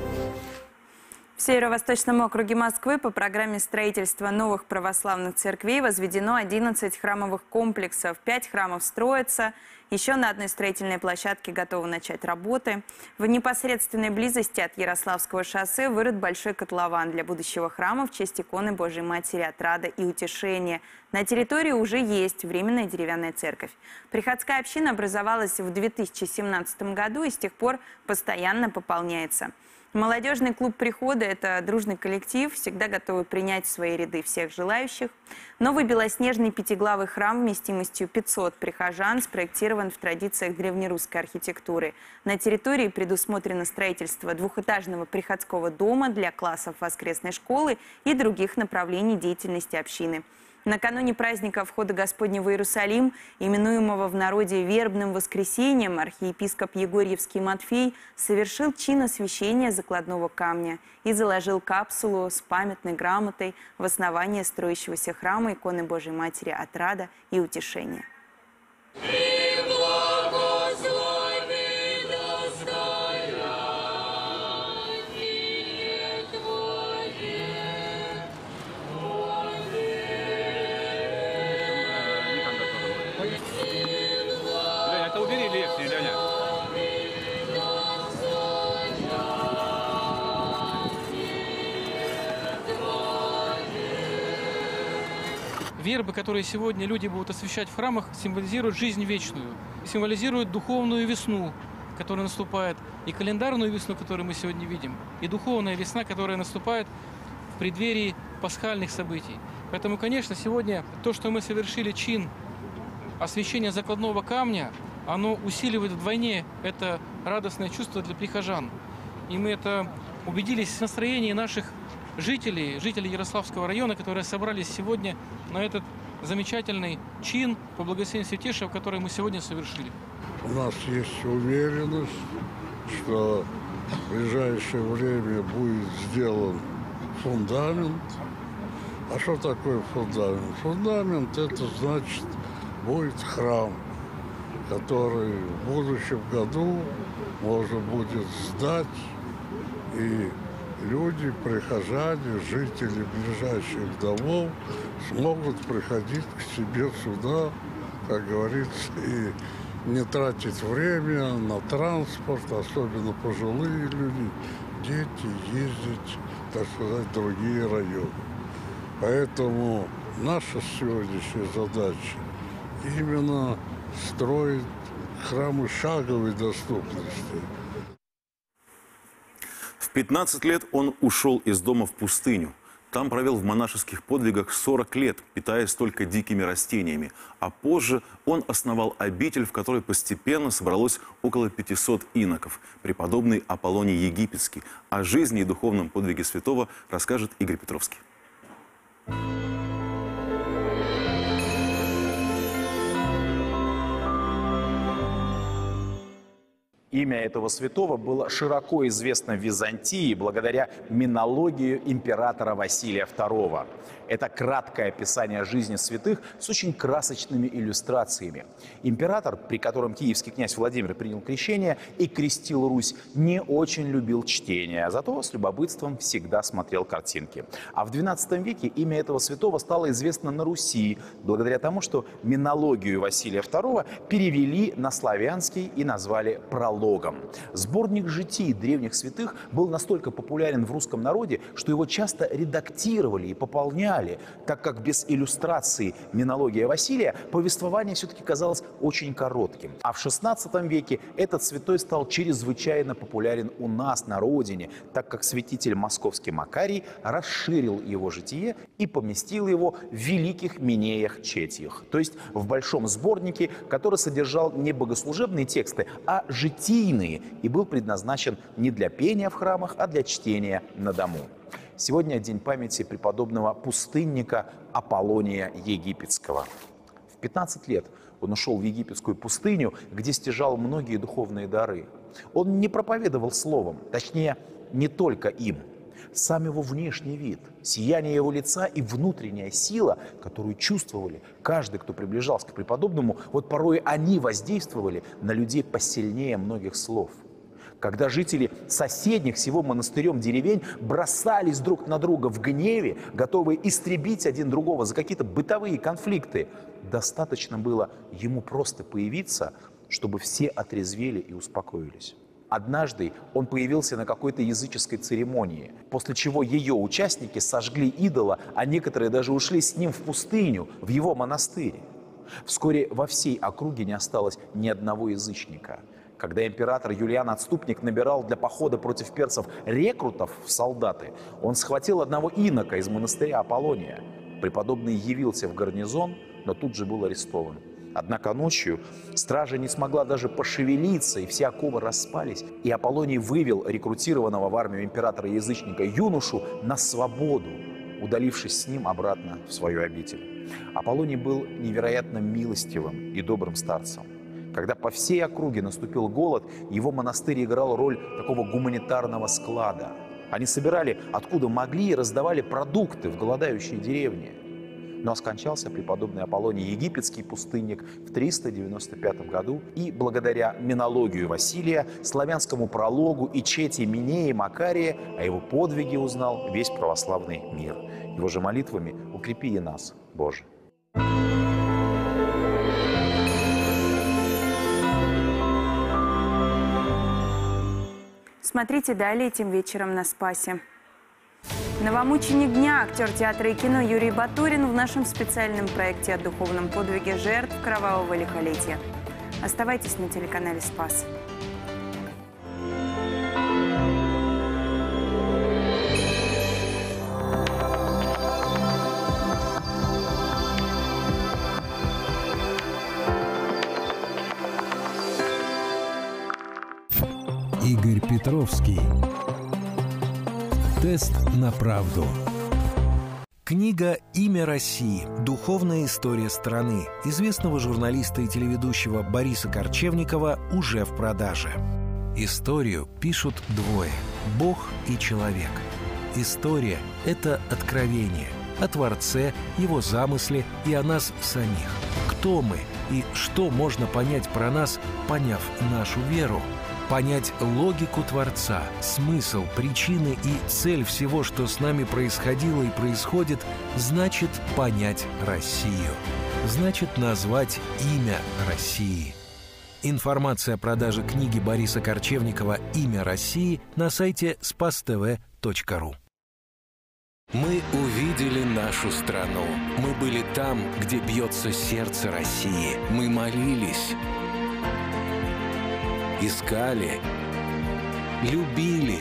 В Северо-Восточном округе Москвы по программе строительства новых православных церквей возведено 11 храмовых комплексов. Пять храмов строятся – еще на одной строительной площадке готовы начать работы. В непосредственной близости от Ярославского шоссе вырыт большой котлован для будущего храма в честь иконы Божьей Матери Отрада и Утешения. На территории уже есть временная деревянная церковь. Приходская община образовалась в 2017 году и с тех пор постоянно пополняется. Молодежный клуб «Прихода» – это дружный коллектив, всегда готовый принять в свои ряды всех желающих. Новый белоснежный пятиглавый храм вместимостью 500 прихожан спроектирован в традициях древнерусской архитектуры. На территории предусмотрено строительство двухэтажного приходского дома для классов воскресной школы и других направлений деятельности общины – Накануне праздника входа Господня Иерусалим, именуемого в народе вербным воскресением, архиепископ Егорьевский Матфей совершил чин освящения закладного камня и заложил капсулу с памятной грамотой в основание строящегося храма иконы Божьей Матери Отрада и Утешения. Вербы, которые сегодня люди будут освещать в храмах, символизируют жизнь вечную, символизируют духовную весну, которая наступает, и календарную весну, которую мы сегодня видим, и духовная весна, которая наступает в преддверии пасхальных событий. Поэтому, конечно, сегодня то, что мы совершили чин освещения закладного камня, оно усиливает вдвойне это радостное чувство для прихожан. И мы это убедились в настроении наших жителей, жителей Ярославского района, которые собрались сегодня на этот замечательный чин по благословению Святейшего, который мы сегодня совершили. У нас есть уверенность, что в ближайшее время будет сделан фундамент. А что такое фундамент? Фундамент – это значит, будет храм, который в будущем году можно будет сдать и люди, прихожане, жители ближайших домов смогут приходить к себе сюда, как говорится, и не тратить время на транспорт, особенно пожилые люди, дети ездить, так сказать, в другие районы. Поэтому наша сегодняшняя задача именно строить храмы шаговой доступности – в 15 лет он ушел из дома в пустыню. Там провел в монашеских подвигах 40 лет, питаясь только дикими растениями. А позже он основал обитель, в которой постепенно собралось около 500 иноков. Преподобный Аполлоний Египетский. О жизни и духовном подвиге святого расскажет Игорь Петровский. Имя этого святого было широко известно в Византии благодаря минологии императора Василия II. Это краткое описание жизни святых с очень красочными иллюстрациями. Император, при котором киевский князь Владимир принял крещение и крестил Русь, не очень любил чтение, а зато с любопытством всегда смотрел картинки. А в XII веке имя этого святого стало известно на Руси, благодаря тому, что минологию Василия II перевели на славянский и назвали прологом. Сборник житий древних святых был настолько популярен в русском народе, что его часто редактировали и пополняли так как без иллюстрации «Минология Василия» повествование все-таки казалось очень коротким. А в XVI веке этот святой стал чрезвычайно популярен у нас на родине, так как святитель московский Макарий расширил его житие и поместил его в великих Минеях Четьях, то есть в большом сборнике, который содержал не богослужебные тексты, а житийные и был предназначен не для пения в храмах, а для чтения на дому. Сегодня день памяти преподобного пустынника Аполлония Египетского. В 15 лет он ушел в египетскую пустыню, где стяжал многие духовные дары. Он не проповедовал словом, точнее, не только им. Сам его внешний вид, сияние его лица и внутренняя сила, которую чувствовали каждый, кто приближался к преподобному, вот порой они воздействовали на людей посильнее многих слов – когда жители соседних с его монастырем деревень бросались друг на друга в гневе, готовые истребить один другого за какие-то бытовые конфликты, достаточно было ему просто появиться, чтобы все отрезвели и успокоились. Однажды он появился на какой-то языческой церемонии, после чего ее участники сожгли идола, а некоторые даже ушли с ним в пустыню, в его монастырь. Вскоре во всей округе не осталось ни одного язычника – когда император Юлиан Отступник набирал для похода против перцев рекрутов в солдаты, он схватил одного инока из монастыря Аполлония. Преподобный явился в гарнизон, но тут же был арестован. Однако ночью стража не смогла даже пошевелиться, и все оковы распались, и Аполлоний вывел рекрутированного в армию императора-язычника юношу на свободу, удалившись с ним обратно в свою обитель. Аполлоний был невероятно милостивым и добрым старцем. Когда по всей округе наступил голод, его монастырь играл роль такого гуманитарного склада. Они собирали откуда могли и раздавали продукты в голодающие деревни. Но скончался преподобный Аполлоний Египетский пустынник в 395 году, и благодаря минологию Василия, славянскому прологу и чете Минеи Макария о его подвиге узнал весь православный мир. Его же молитвами укрепи и нас, Боже. Смотрите далее этим вечером на Спасе. Новомученик дня, актер театра и кино Юрий Батурин в нашем специальном проекте о духовном подвиге жертв кровавого лихолетия. Оставайтесь на телеканале «Спас». Игорь Петровский. Тест на правду. Книга «Имя России. Духовная история страны» известного журналиста и телеведущего Бориса Корчевникова уже в продаже. Историю пишут двое – Бог и человек. История – это откровение о Творце, его замысле и о нас самих. Кто мы и что можно понять про нас, поняв нашу веру – Понять логику Творца, смысл, причины и цель всего, что с нами происходило и происходит, значит понять Россию. Значит назвать имя России. Информация о продаже книги Бориса Корчевникова «Имя России» на сайте spastv.ru. Мы увидели нашу страну. Мы были там, где бьется сердце России. Мы молились искали, любили,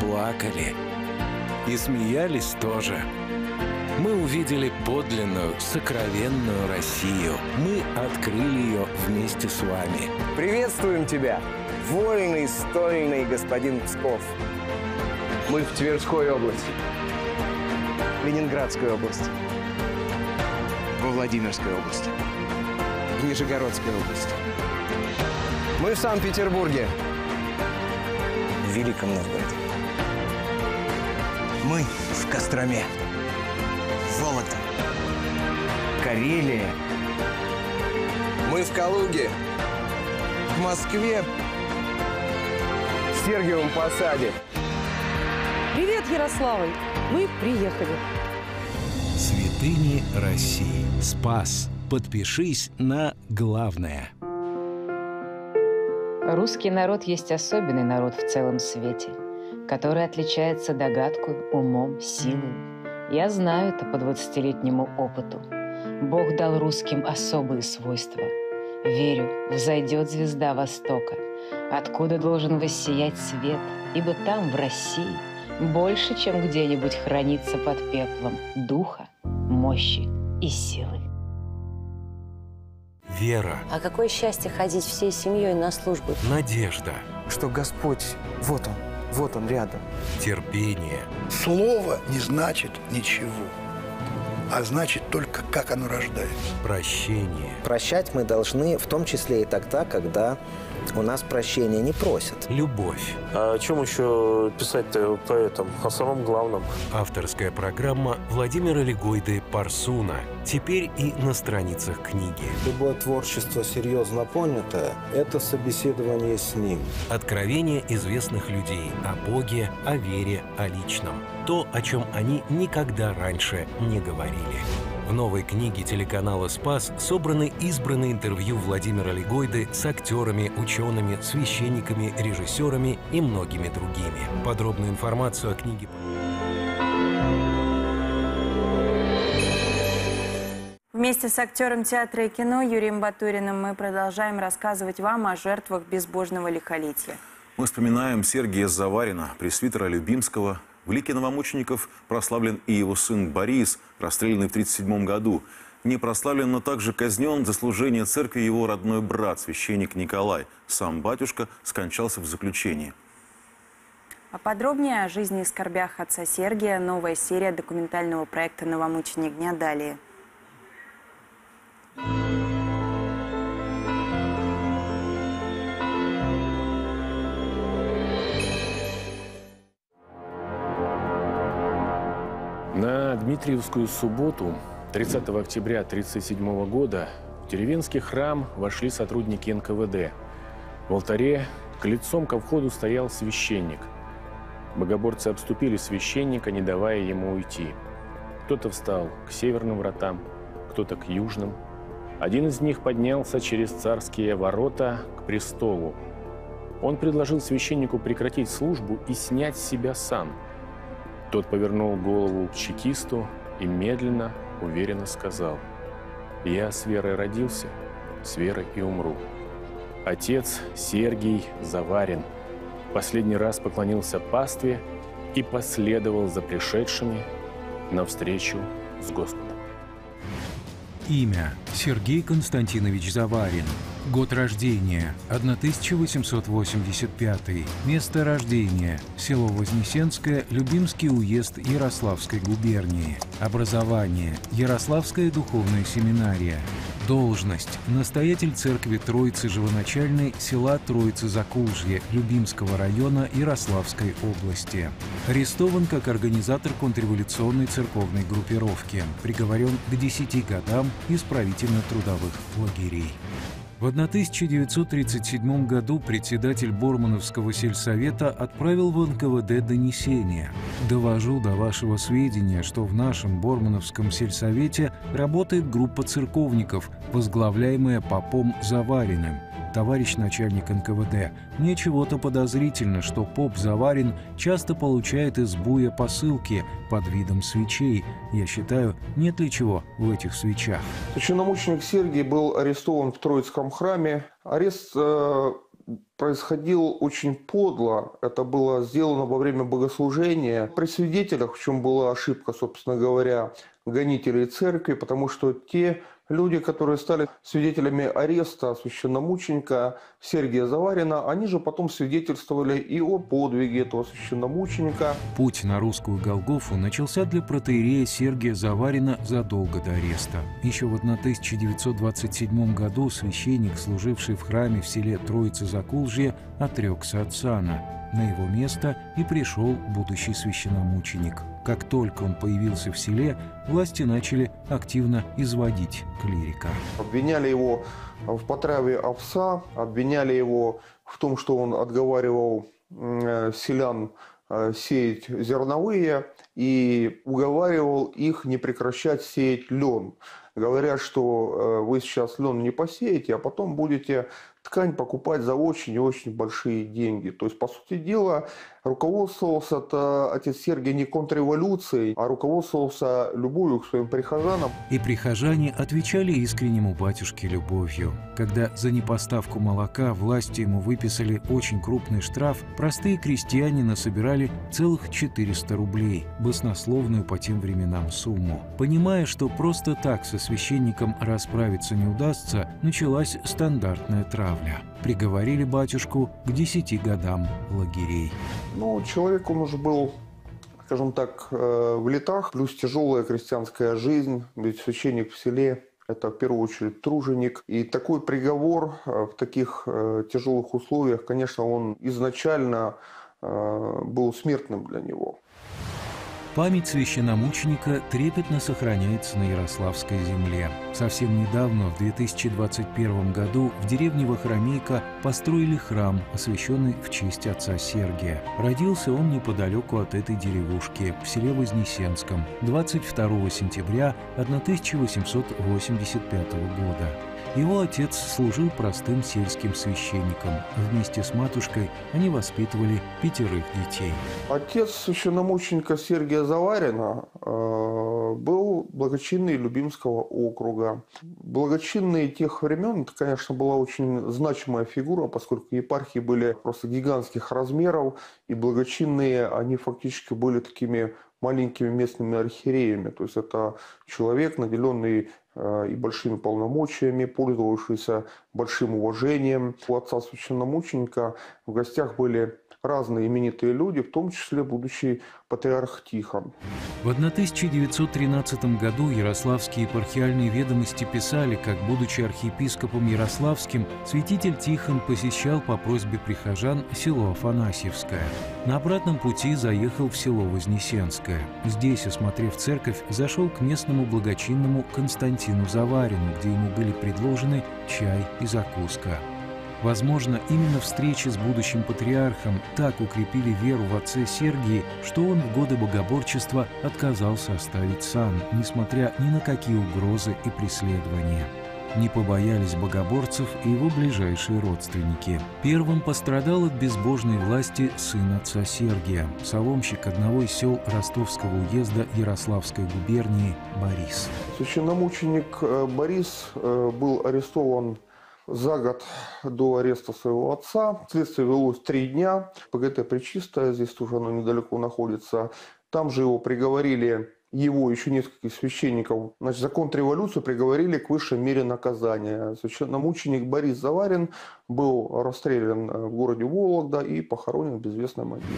плакали, И смеялись тоже. Мы увидели подлинную, сокровенную Россию. Мы открыли ее вместе с вами. Приветствуем тебя, вольный, стольный господин Псков. Мы в Тверской области. Ленинградской области. Во Владимирской области. В Нижегородской области. Мы в Санкт-Петербурге. В Великом Новгороде. Мы в Костроме. Золото. Карелия. Мы в Калуге. В Москве. В Сергиевом Посаде. Привет, Ярославль! Мы приехали. Святыни России. Спас. Подпишись на главное. Русский народ есть особенный народ в целом свете, который отличается догадкой, умом, силой. Я знаю это по двадцатилетнему опыту. Бог дал русским особые свойства. Верю, взойдет звезда Востока, откуда должен воссиять свет, ибо там, в России, больше, чем где-нибудь хранится под пеплом духа, мощи и силы. Вера, А какое счастье ходить всей семьей на службу. надежда, Что Господь, вот Он, вот Он рядом. терпение, Слово не значит ничего, а значит только как оно рождается. прощение, Прощать мы должны в том числе и тогда, когда у нас прощения не просят. любовь. А о чем еще писать-то поэтам? О самом главном. Авторская программа Владимира Легойды «Парсуна». Теперь и на страницах книги. Любое творчество серьезно понятое – это собеседование с ним. Откровения известных людей о Боге, о вере, о личном. То, о чем они никогда раньше не говорили. В новой книге телеканала «Спас» собраны избранные интервью Владимира Легойды с актерами, учеными, священниками, режиссерами и многими другими. Подробную информацию о книге Вместе с актером театра и кино Юрием Батуриным мы продолжаем рассказывать вам о жертвах безбожного лихолетия. Мы вспоминаем Сергия Заварина, пресвитера Любимского. В лике новомучеников прославлен и его сын Борис, расстрелянный в 1937 году. Не прославлен, но также казнен за служение церкви его родной брат, священник Николай. Сам батюшка скончался в заключении. А подробнее о жизни и скорбях отца Сергия новая серия документального проекта «Новомученик дня» далее. На Дмитриевскую субботу 30 октября 1937 года в деревенский храм вошли сотрудники НКВД. В алтаре к лицом ко входу стоял священник. Богоборцы обступили священника, не давая ему уйти. Кто-то встал к северным вратам, кто-то к южным. Один из них поднялся через царские ворота к престолу. Он предложил священнику прекратить службу и снять с себя сан. Тот повернул голову к чекисту и медленно, уверенно сказал, «Я с верой родился, с верой и умру». Отец Сергий Заварин последний раз поклонился пастве и последовал за пришедшими навстречу с Господом. Имя Сергей Константинович Заварин. Год рождения 1885. Место рождения село Вознесенское, Любимский уезд Ярославской губернии. Образование Ярославская духовная семинария. Должность – настоятель церкви Троицы Живоначальной села Троицы-Закулжье Любимского района Ярославской области. Арестован как организатор контрреволюционной церковной группировки. Приговорен к 10 годам исправительно-трудовых лагерей. В 1937 году председатель Бормановского сельсовета отправил в НКВД донесение. «Довожу до вашего сведения, что в нашем Бормановском сельсовете работает группа церковников, возглавляемая попом Завариным. Товарищ начальник НКВД, мне чего-то подозрительно, что поп Заварин часто получает из буя посылки под видом свечей. Я считаю, нет ли чего в этих свечах?» Священномученик Сергий был арестован в Троицком храме. Арест э, происходил очень подло. Это было сделано во время богослужения. При свидетелях, в чем была ошибка, собственно говоря, гонителей церкви, потому что те люди, которые стали свидетелями ареста священномученика Сергия Заварина, они же потом свидетельствовали и о подвиге этого священномученика. Путь на русскую Голгофу начался для протеерея Сергия Заварина задолго до ареста. Еще в 1927 году священник, служивший в храме в селе Троицы-Закулжье, отрекся от сана. На его место и пришел будущий священномученик. Как только он появился в селе, власти начали активно изводить клирика. Обвиняли его в потраве овса, обвиняли его в том, что он отговаривал э, селян э, сеять зерновые и уговаривал их не прекращать сеять лен. Говорят, что э, вы сейчас лен не посеете, а потом будете ткань покупать за очень и очень большие деньги. То есть, по сути дела, руководствовался -то отец Сергий не контрреволюцией, а руководствовался любовью к своим прихожанам. И прихожане отвечали искреннему батюшке любовью. Когда за непоставку молока власти ему выписали очень крупный штраф, простые крестьяне насобирали целых 400 рублей, баснословную по тем временам сумму. Понимая, что просто так со священником расправиться не удастся, началась стандартная травля. Приговорили батюшку к десяти годам лагерей. Ну, человек, он уже был скажем так, э, в летах, плюс тяжелая крестьянская жизнь, ведь священник в селе – это в первую очередь труженик. И такой приговор э, в таких э, тяжелых условиях, конечно, он изначально был смертным для него. Память священномученика трепетно сохраняется на Ярославской земле. Совсем недавно, в 2021 году, в деревне Вахромейка построили храм, освященный в честь отца Сергия. Родился он неподалеку от этой деревушки, в селе Вознесенском, 22 сентября 1885 года. Его отец служил простым сельским священником. Вместе с матушкой они воспитывали пятерых детей. Отец священномученика Сергия Заварина э, был благочинный Любимского округа. Благочинные тех времен, это, конечно, была очень значимая фигура, поскольку епархии были просто гигантских размеров, и благочинные, они фактически были такими маленькими местными архиереями. То есть это человек, наделенный Э, и большими полномочиями, пользовавшийся большим уважением. У отца священномученика в гостях были разные именитые люди, в том числе будущий патриарх Тихон. В 1913 году ярославские епархиальные ведомости писали, как, будучи архиепископом Ярославским, святитель Тихон посещал по просьбе прихожан село Афанасьевское. На обратном пути заехал в село Вознесенское. Здесь, осмотрев церковь, зашел к местному благочинному Константину Заварину, где ему были предложены чай и закуска. Возможно, именно встречи с будущим патриархом так укрепили веру в отце Сергии, что он в годы богоборчества отказался оставить сан, несмотря ни на какие угрозы и преследования. Не побоялись богоборцев и его ближайшие родственники. Первым пострадал от безбожной власти сын отца Сергия, соломщик одного из сел Ростовского уезда Ярославской губернии Борис. Священномученик э, Борис э, был арестован за год до ареста своего отца. Следствие велось три дня. ПГТ Причистая, здесь тоже оно недалеко находится. Там же его приговорили его еще несколько священников, значит, за контрреволюцию приговорили к высшей мере наказания. Священномученик Борис Заварин был расстрелян в городе Вологда и похоронен в безвестной могиле.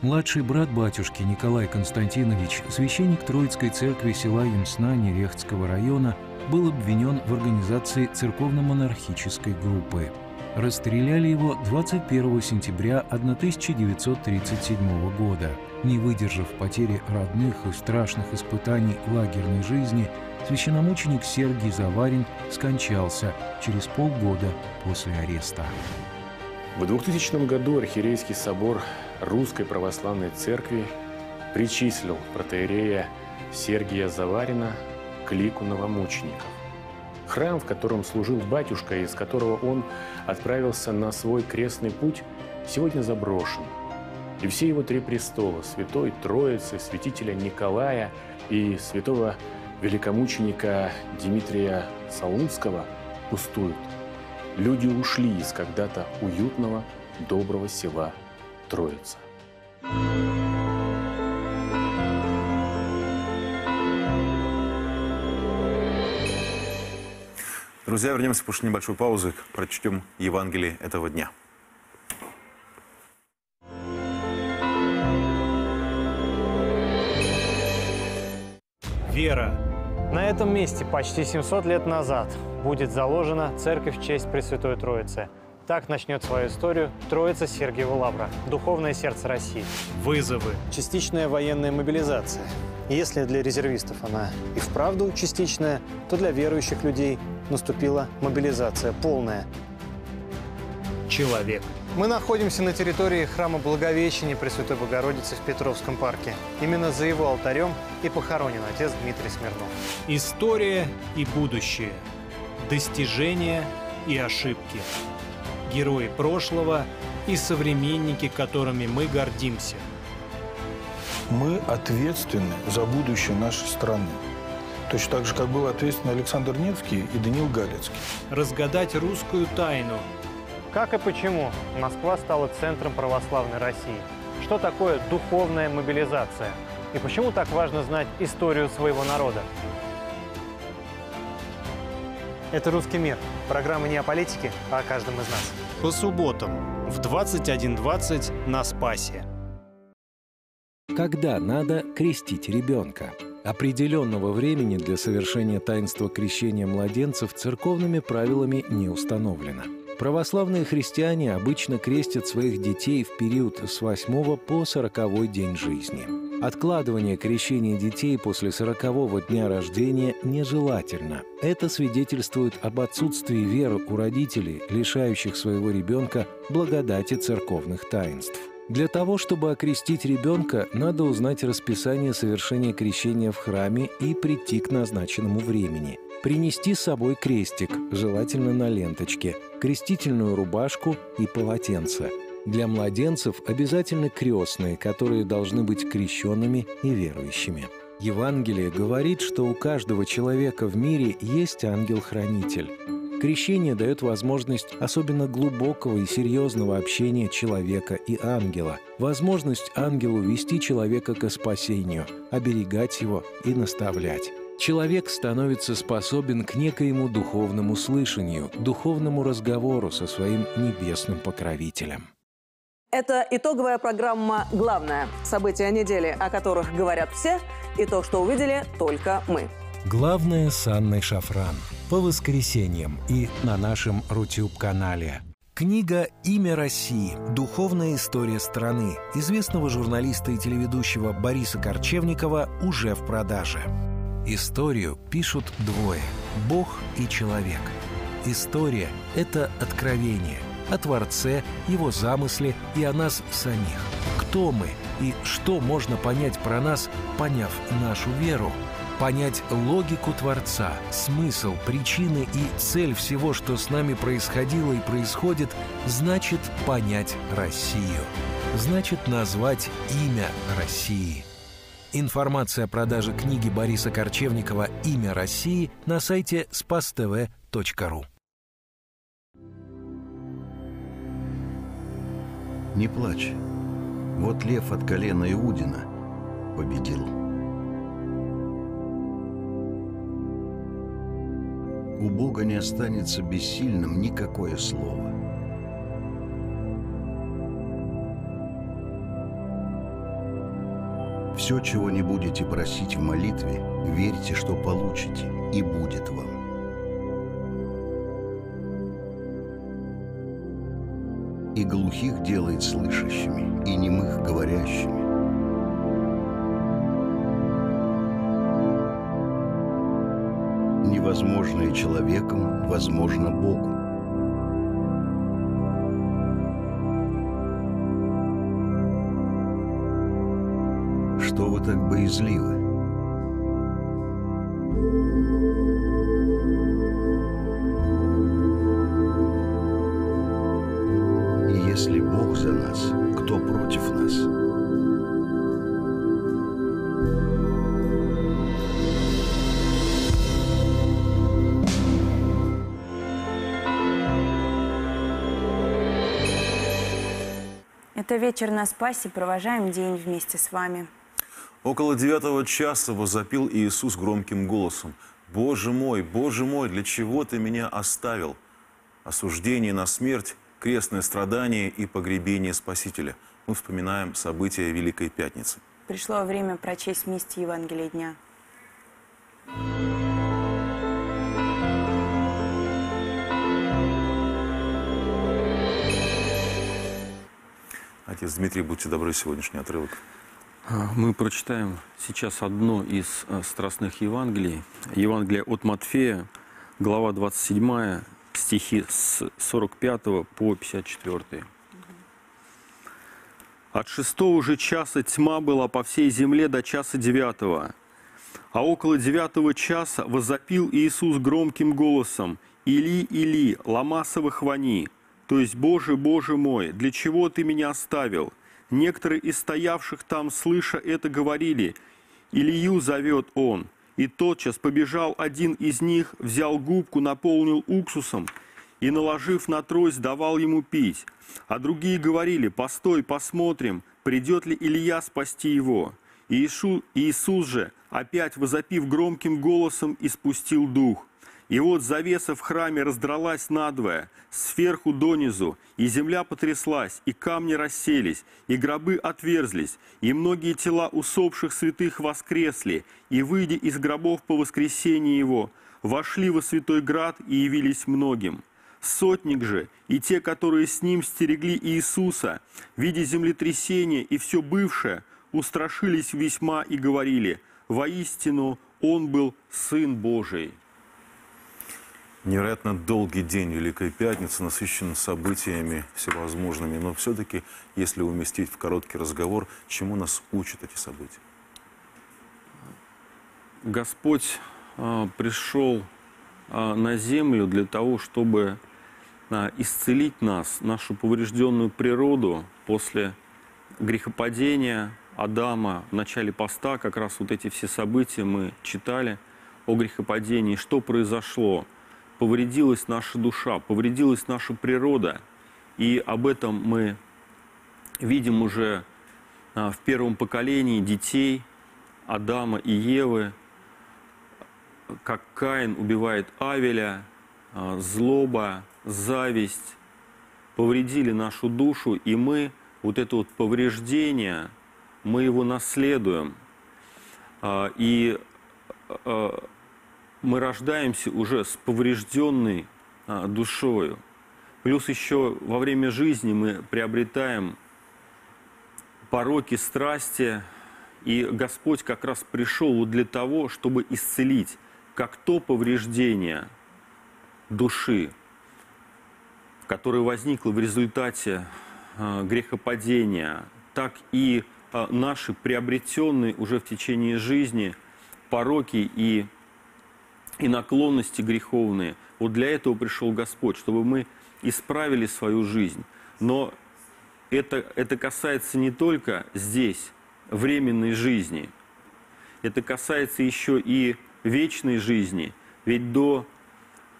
Младший брат батюшки Николай Константинович, священник Троицкой церкви села Ямсна Нерехтского района, был обвинен в организации церковно-монархической группы. Расстреляли его 21 сентября 1937 года. Не выдержав потери родных и страшных испытаний лагерной жизни, священномученик Сергий Заварин скончался через полгода после ареста. В 2000 году Архиерейский собор Русской Православной Церкви причислил протеерея Сергия Заварина к лику новомучеников. Храм, в котором служил батюшка, из которого он отправился на свой крестный путь, сегодня заброшен. И все его три престола – Святой Троицы, святителя Николая и святого великомученика Дмитрия Саунского – пустуют. люди ушли из когда-то уютного, доброго села Троица. Друзья, вернемся после небольшой паузы, прочтем Евангелие этого дня. Вера. На этом месте почти 700 лет назад будет заложена церковь в честь Пресвятой Троицы. Так начнет свою историю Троица Сергиева Лавра, духовное сердце России. Вызовы. Частичная военная мобилизация. Если для резервистов она и вправду частичная, то для верующих людей наступила мобилизация полная. Человек. Мы находимся на территории храма Благовещения Пресвятой Богородицы в Петровском парке. Именно за его алтарем и похоронен отец Дмитрий Смирнов. История и будущее. Достижения и ошибки. Герои прошлого и современники, которыми мы гордимся. Мы ответственны за будущее нашей страны. Точно так же, как был ответственен Александр Невский и Даниил Галицкий. Разгадать русскую тайну. Как и почему Москва стала центром православной России? Что такое духовная мобилизация? И почему так важно знать историю своего народа? Это «Русский мир». Программа не о политике, а о каждом из нас. По субботам в 21.20 на Спасе. Когда надо крестить ребенка? Определенного времени для совершения таинства крещения младенцев церковными правилами не установлено. Православные христиане обычно крестят своих детей в период с 8 по 40 день жизни. Откладывание крещения детей после 40 дня рождения нежелательно. Это свидетельствует об отсутствии веры у родителей, лишающих своего ребенка благодати церковных таинств. Для того, чтобы окрестить ребенка, надо узнать расписание совершения крещения в храме и прийти к назначенному времени. Принести с собой крестик, желательно на ленточке, крестительную рубашку и полотенце. Для младенцев обязательно крестные, которые должны быть крещенными и верующими. Евангелие говорит, что у каждого человека в мире есть ангел-хранитель. Крещение дает возможность особенно глубокого и серьезного общения человека и ангела, возможность ангелу вести человека к спасению, оберегать его и наставлять. Человек становится способен к некоему духовному слышанию, духовному разговору со своим небесным покровителем. Это итоговая программа «Главное». События недели, о которых говорят все, и то, что увидели только мы. Главное с Анной Шафран. По воскресеньям и на нашем Рутюб-канале. Книга «Имя России. Духовная история страны» известного журналиста и телеведущего Бориса Корчевникова уже в продаже. Историю пишут двое – Бог и человек. История – это откровение о Творце, его замысле и о нас самих. Кто мы и что можно понять про нас, поняв нашу веру – понять логику Творца, смысл, причины и цель всего, что с нами происходило и происходит, значит понять Россию. Значит назвать имя России. Информация о продаже книги Бориса Корчевникова «Имя России» на сайте spastv.ru. Не плачь. Вот лев от колена Иудина победил. У Бога не останется бессильным никакое слово. Все, чего не будете просить в молитве, верьте, что получите, и будет вам. И глухих делает слышащими, и немых говорящими. Невозможное человеком возможно Богу. Что вы так боязливы? Это вечер на Спасе. Провожаем день вместе с вами. Около девятого часа возопил Иисус громким голосом. «Боже мой, Боже мой, для чего ты меня оставил?» Осуждение на смерть, крестное страдание и погребение Спасителя. Мы вспоминаем события Великой Пятницы. Пришло время прочесть вместе Евангелие дня. Отец Дмитрий, будьте добры, сегодняшний отрывок. А, Мы прочитаем сейчас одно из э, страстных Евангелий. Евангелие от Матфея, глава 27, стихи с 45 по 54. От шестого же часа тьма была по всей земле до часа девятого. А около девятого часа возопил Иисус громким голосом «Или, Или, ламасова хвани!» То есть «Боже, Боже мой, для чего Ты меня оставил?» Некоторые из стоявших там, слыша это, говорили «Илью зовет он». И тотчас побежал один из них, взял губку, наполнил уксусом и, наложив на трость, давал ему пить. А другие говорили, постой, посмотрим, придет ли Илья спасти его. И Иисус, же, опять возопив громким голосом, испустил дух. И вот завеса в храме раздралась надвое, сверху донизу, и земля потряслась, и камни расселись, и гробы отверзлись, и многие тела усопших святых воскресли, и, выйдя из гробов по воскресении его, вошли во святой град и явились многим. Сотник же и те, которые с ним стерегли Иисуса, видя землетрясение и все бывшее, устрашились весьма и говорили, «Воистину, Он был Сын Божий». Невероятно долгий день Великой Пятницы, насыщен событиями всевозможными, но все-таки, если уместить в короткий разговор, чему нас учат эти события? Господь а, пришел а, на землю для того, чтобы а, исцелить нас, нашу поврежденную природу после грехопадения Адама в начале поста, как раз вот эти все события мы читали о грехопадении, что произошло. Повредилась наша душа, повредилась наша природа. И об этом мы видим уже а, в первом поколении детей Адама и Евы, как Каин убивает Авеля, а, злоба, зависть повредили нашу душу, и мы вот это вот повреждение, мы его наследуем. А, и мы рождаемся уже с поврежденной душою. Плюс еще во время жизни мы приобретаем пороки страсти, и Господь как раз пришел для того, чтобы исцелить как то повреждение души, которое возникло в результате э, грехопадения, так и э, наши приобретенные уже в течение жизни пороки и, и наклонности греховные. Вот для этого пришел Господь, чтобы мы исправили свою жизнь. Но это, это касается не только здесь, временной жизни. Это касается еще и вечной жизни. Ведь до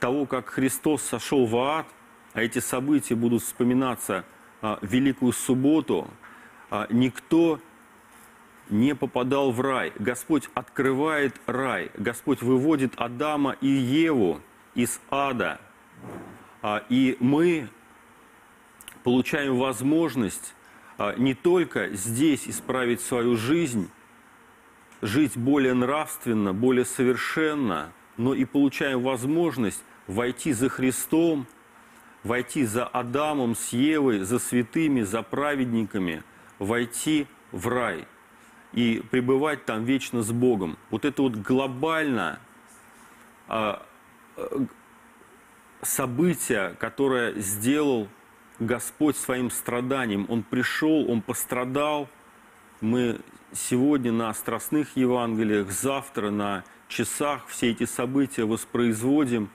того, как Христос сошел в ад, а эти события будут вспоминаться а, Великую Субботу, а, никто не попадал в рай. Господь открывает рай. Господь выводит Адама и Еву из ада. А, и мы получаем возможность а, не только здесь исправить свою жизнь, жить более нравственно, более совершенно, но и получаем возможность войти за Христом, войти за Адамом, с Евой, за святыми, за праведниками, войти в рай и пребывать там вечно с Богом. Вот это вот глобально а, событие, которое сделал Господь своим страданием. Он пришел, Он пострадал. Мы сегодня на страстных Евангелиях, завтра на часах все эти события воспроизводим.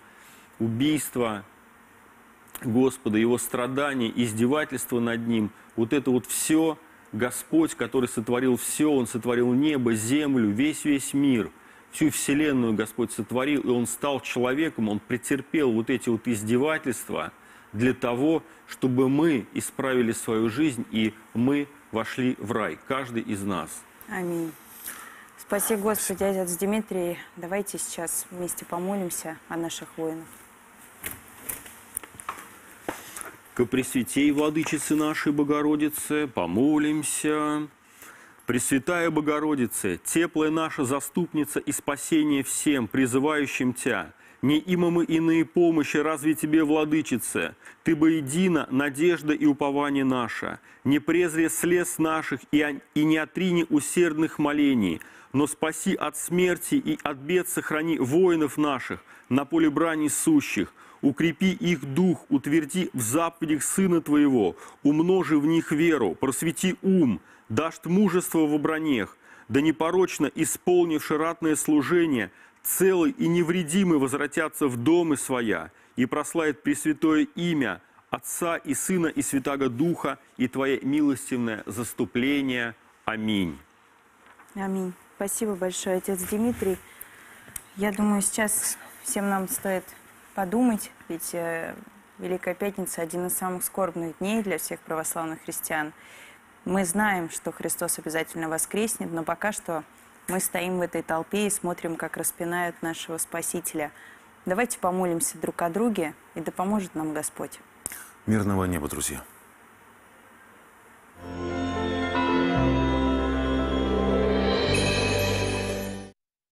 Убийство Господа, Его страдания, издевательство над Ним. Вот это вот все Господь, который сотворил все, Он сотворил небо, землю, весь-весь мир, всю вселенную Господь сотворил, и Он стал человеком, Он претерпел вот эти вот издевательства для того, чтобы мы исправили свою жизнь и мы вошли в рай, каждый из нас. Аминь. Спасибо, Господи, отец Дмитрий. Давайте сейчас вместе помолимся о наших воинах. Ко Пресвятей Владычице нашей Богородице помолимся. Пресвятая Богородице, теплая наша заступница и спасение всем, призывающим Тя, не има мы иные помощи, разве Тебе, Владычице? Ты бы едина, надежда и упование наша, не презри слез наших и, и не отрини усердных молений, но спаси от смерти и от бед сохрани воинов наших на поле брани сущих, укрепи их дух, утверди в заповедях Сына Твоего, умножи в них веру, просвети ум, дашь мужество в обранех, да непорочно исполнивши ратное служение, целый и невредимый возвратятся в домы своя и прославит Пресвятое имя Отца и Сына и Святаго Духа и Твое милостивное заступление. Аминь. Аминь. Спасибо большое, отец Дмитрий. Я думаю, сейчас всем нам стоит подумать, ведь э, Великая Пятница – один из самых скорбных дней для всех православных христиан. Мы знаем, что Христос обязательно воскреснет, но пока что мы стоим в этой толпе и смотрим, как распинают нашего Спасителя. Давайте помолимся друг о друге, и да поможет нам Господь. Мирного неба, друзья. thank you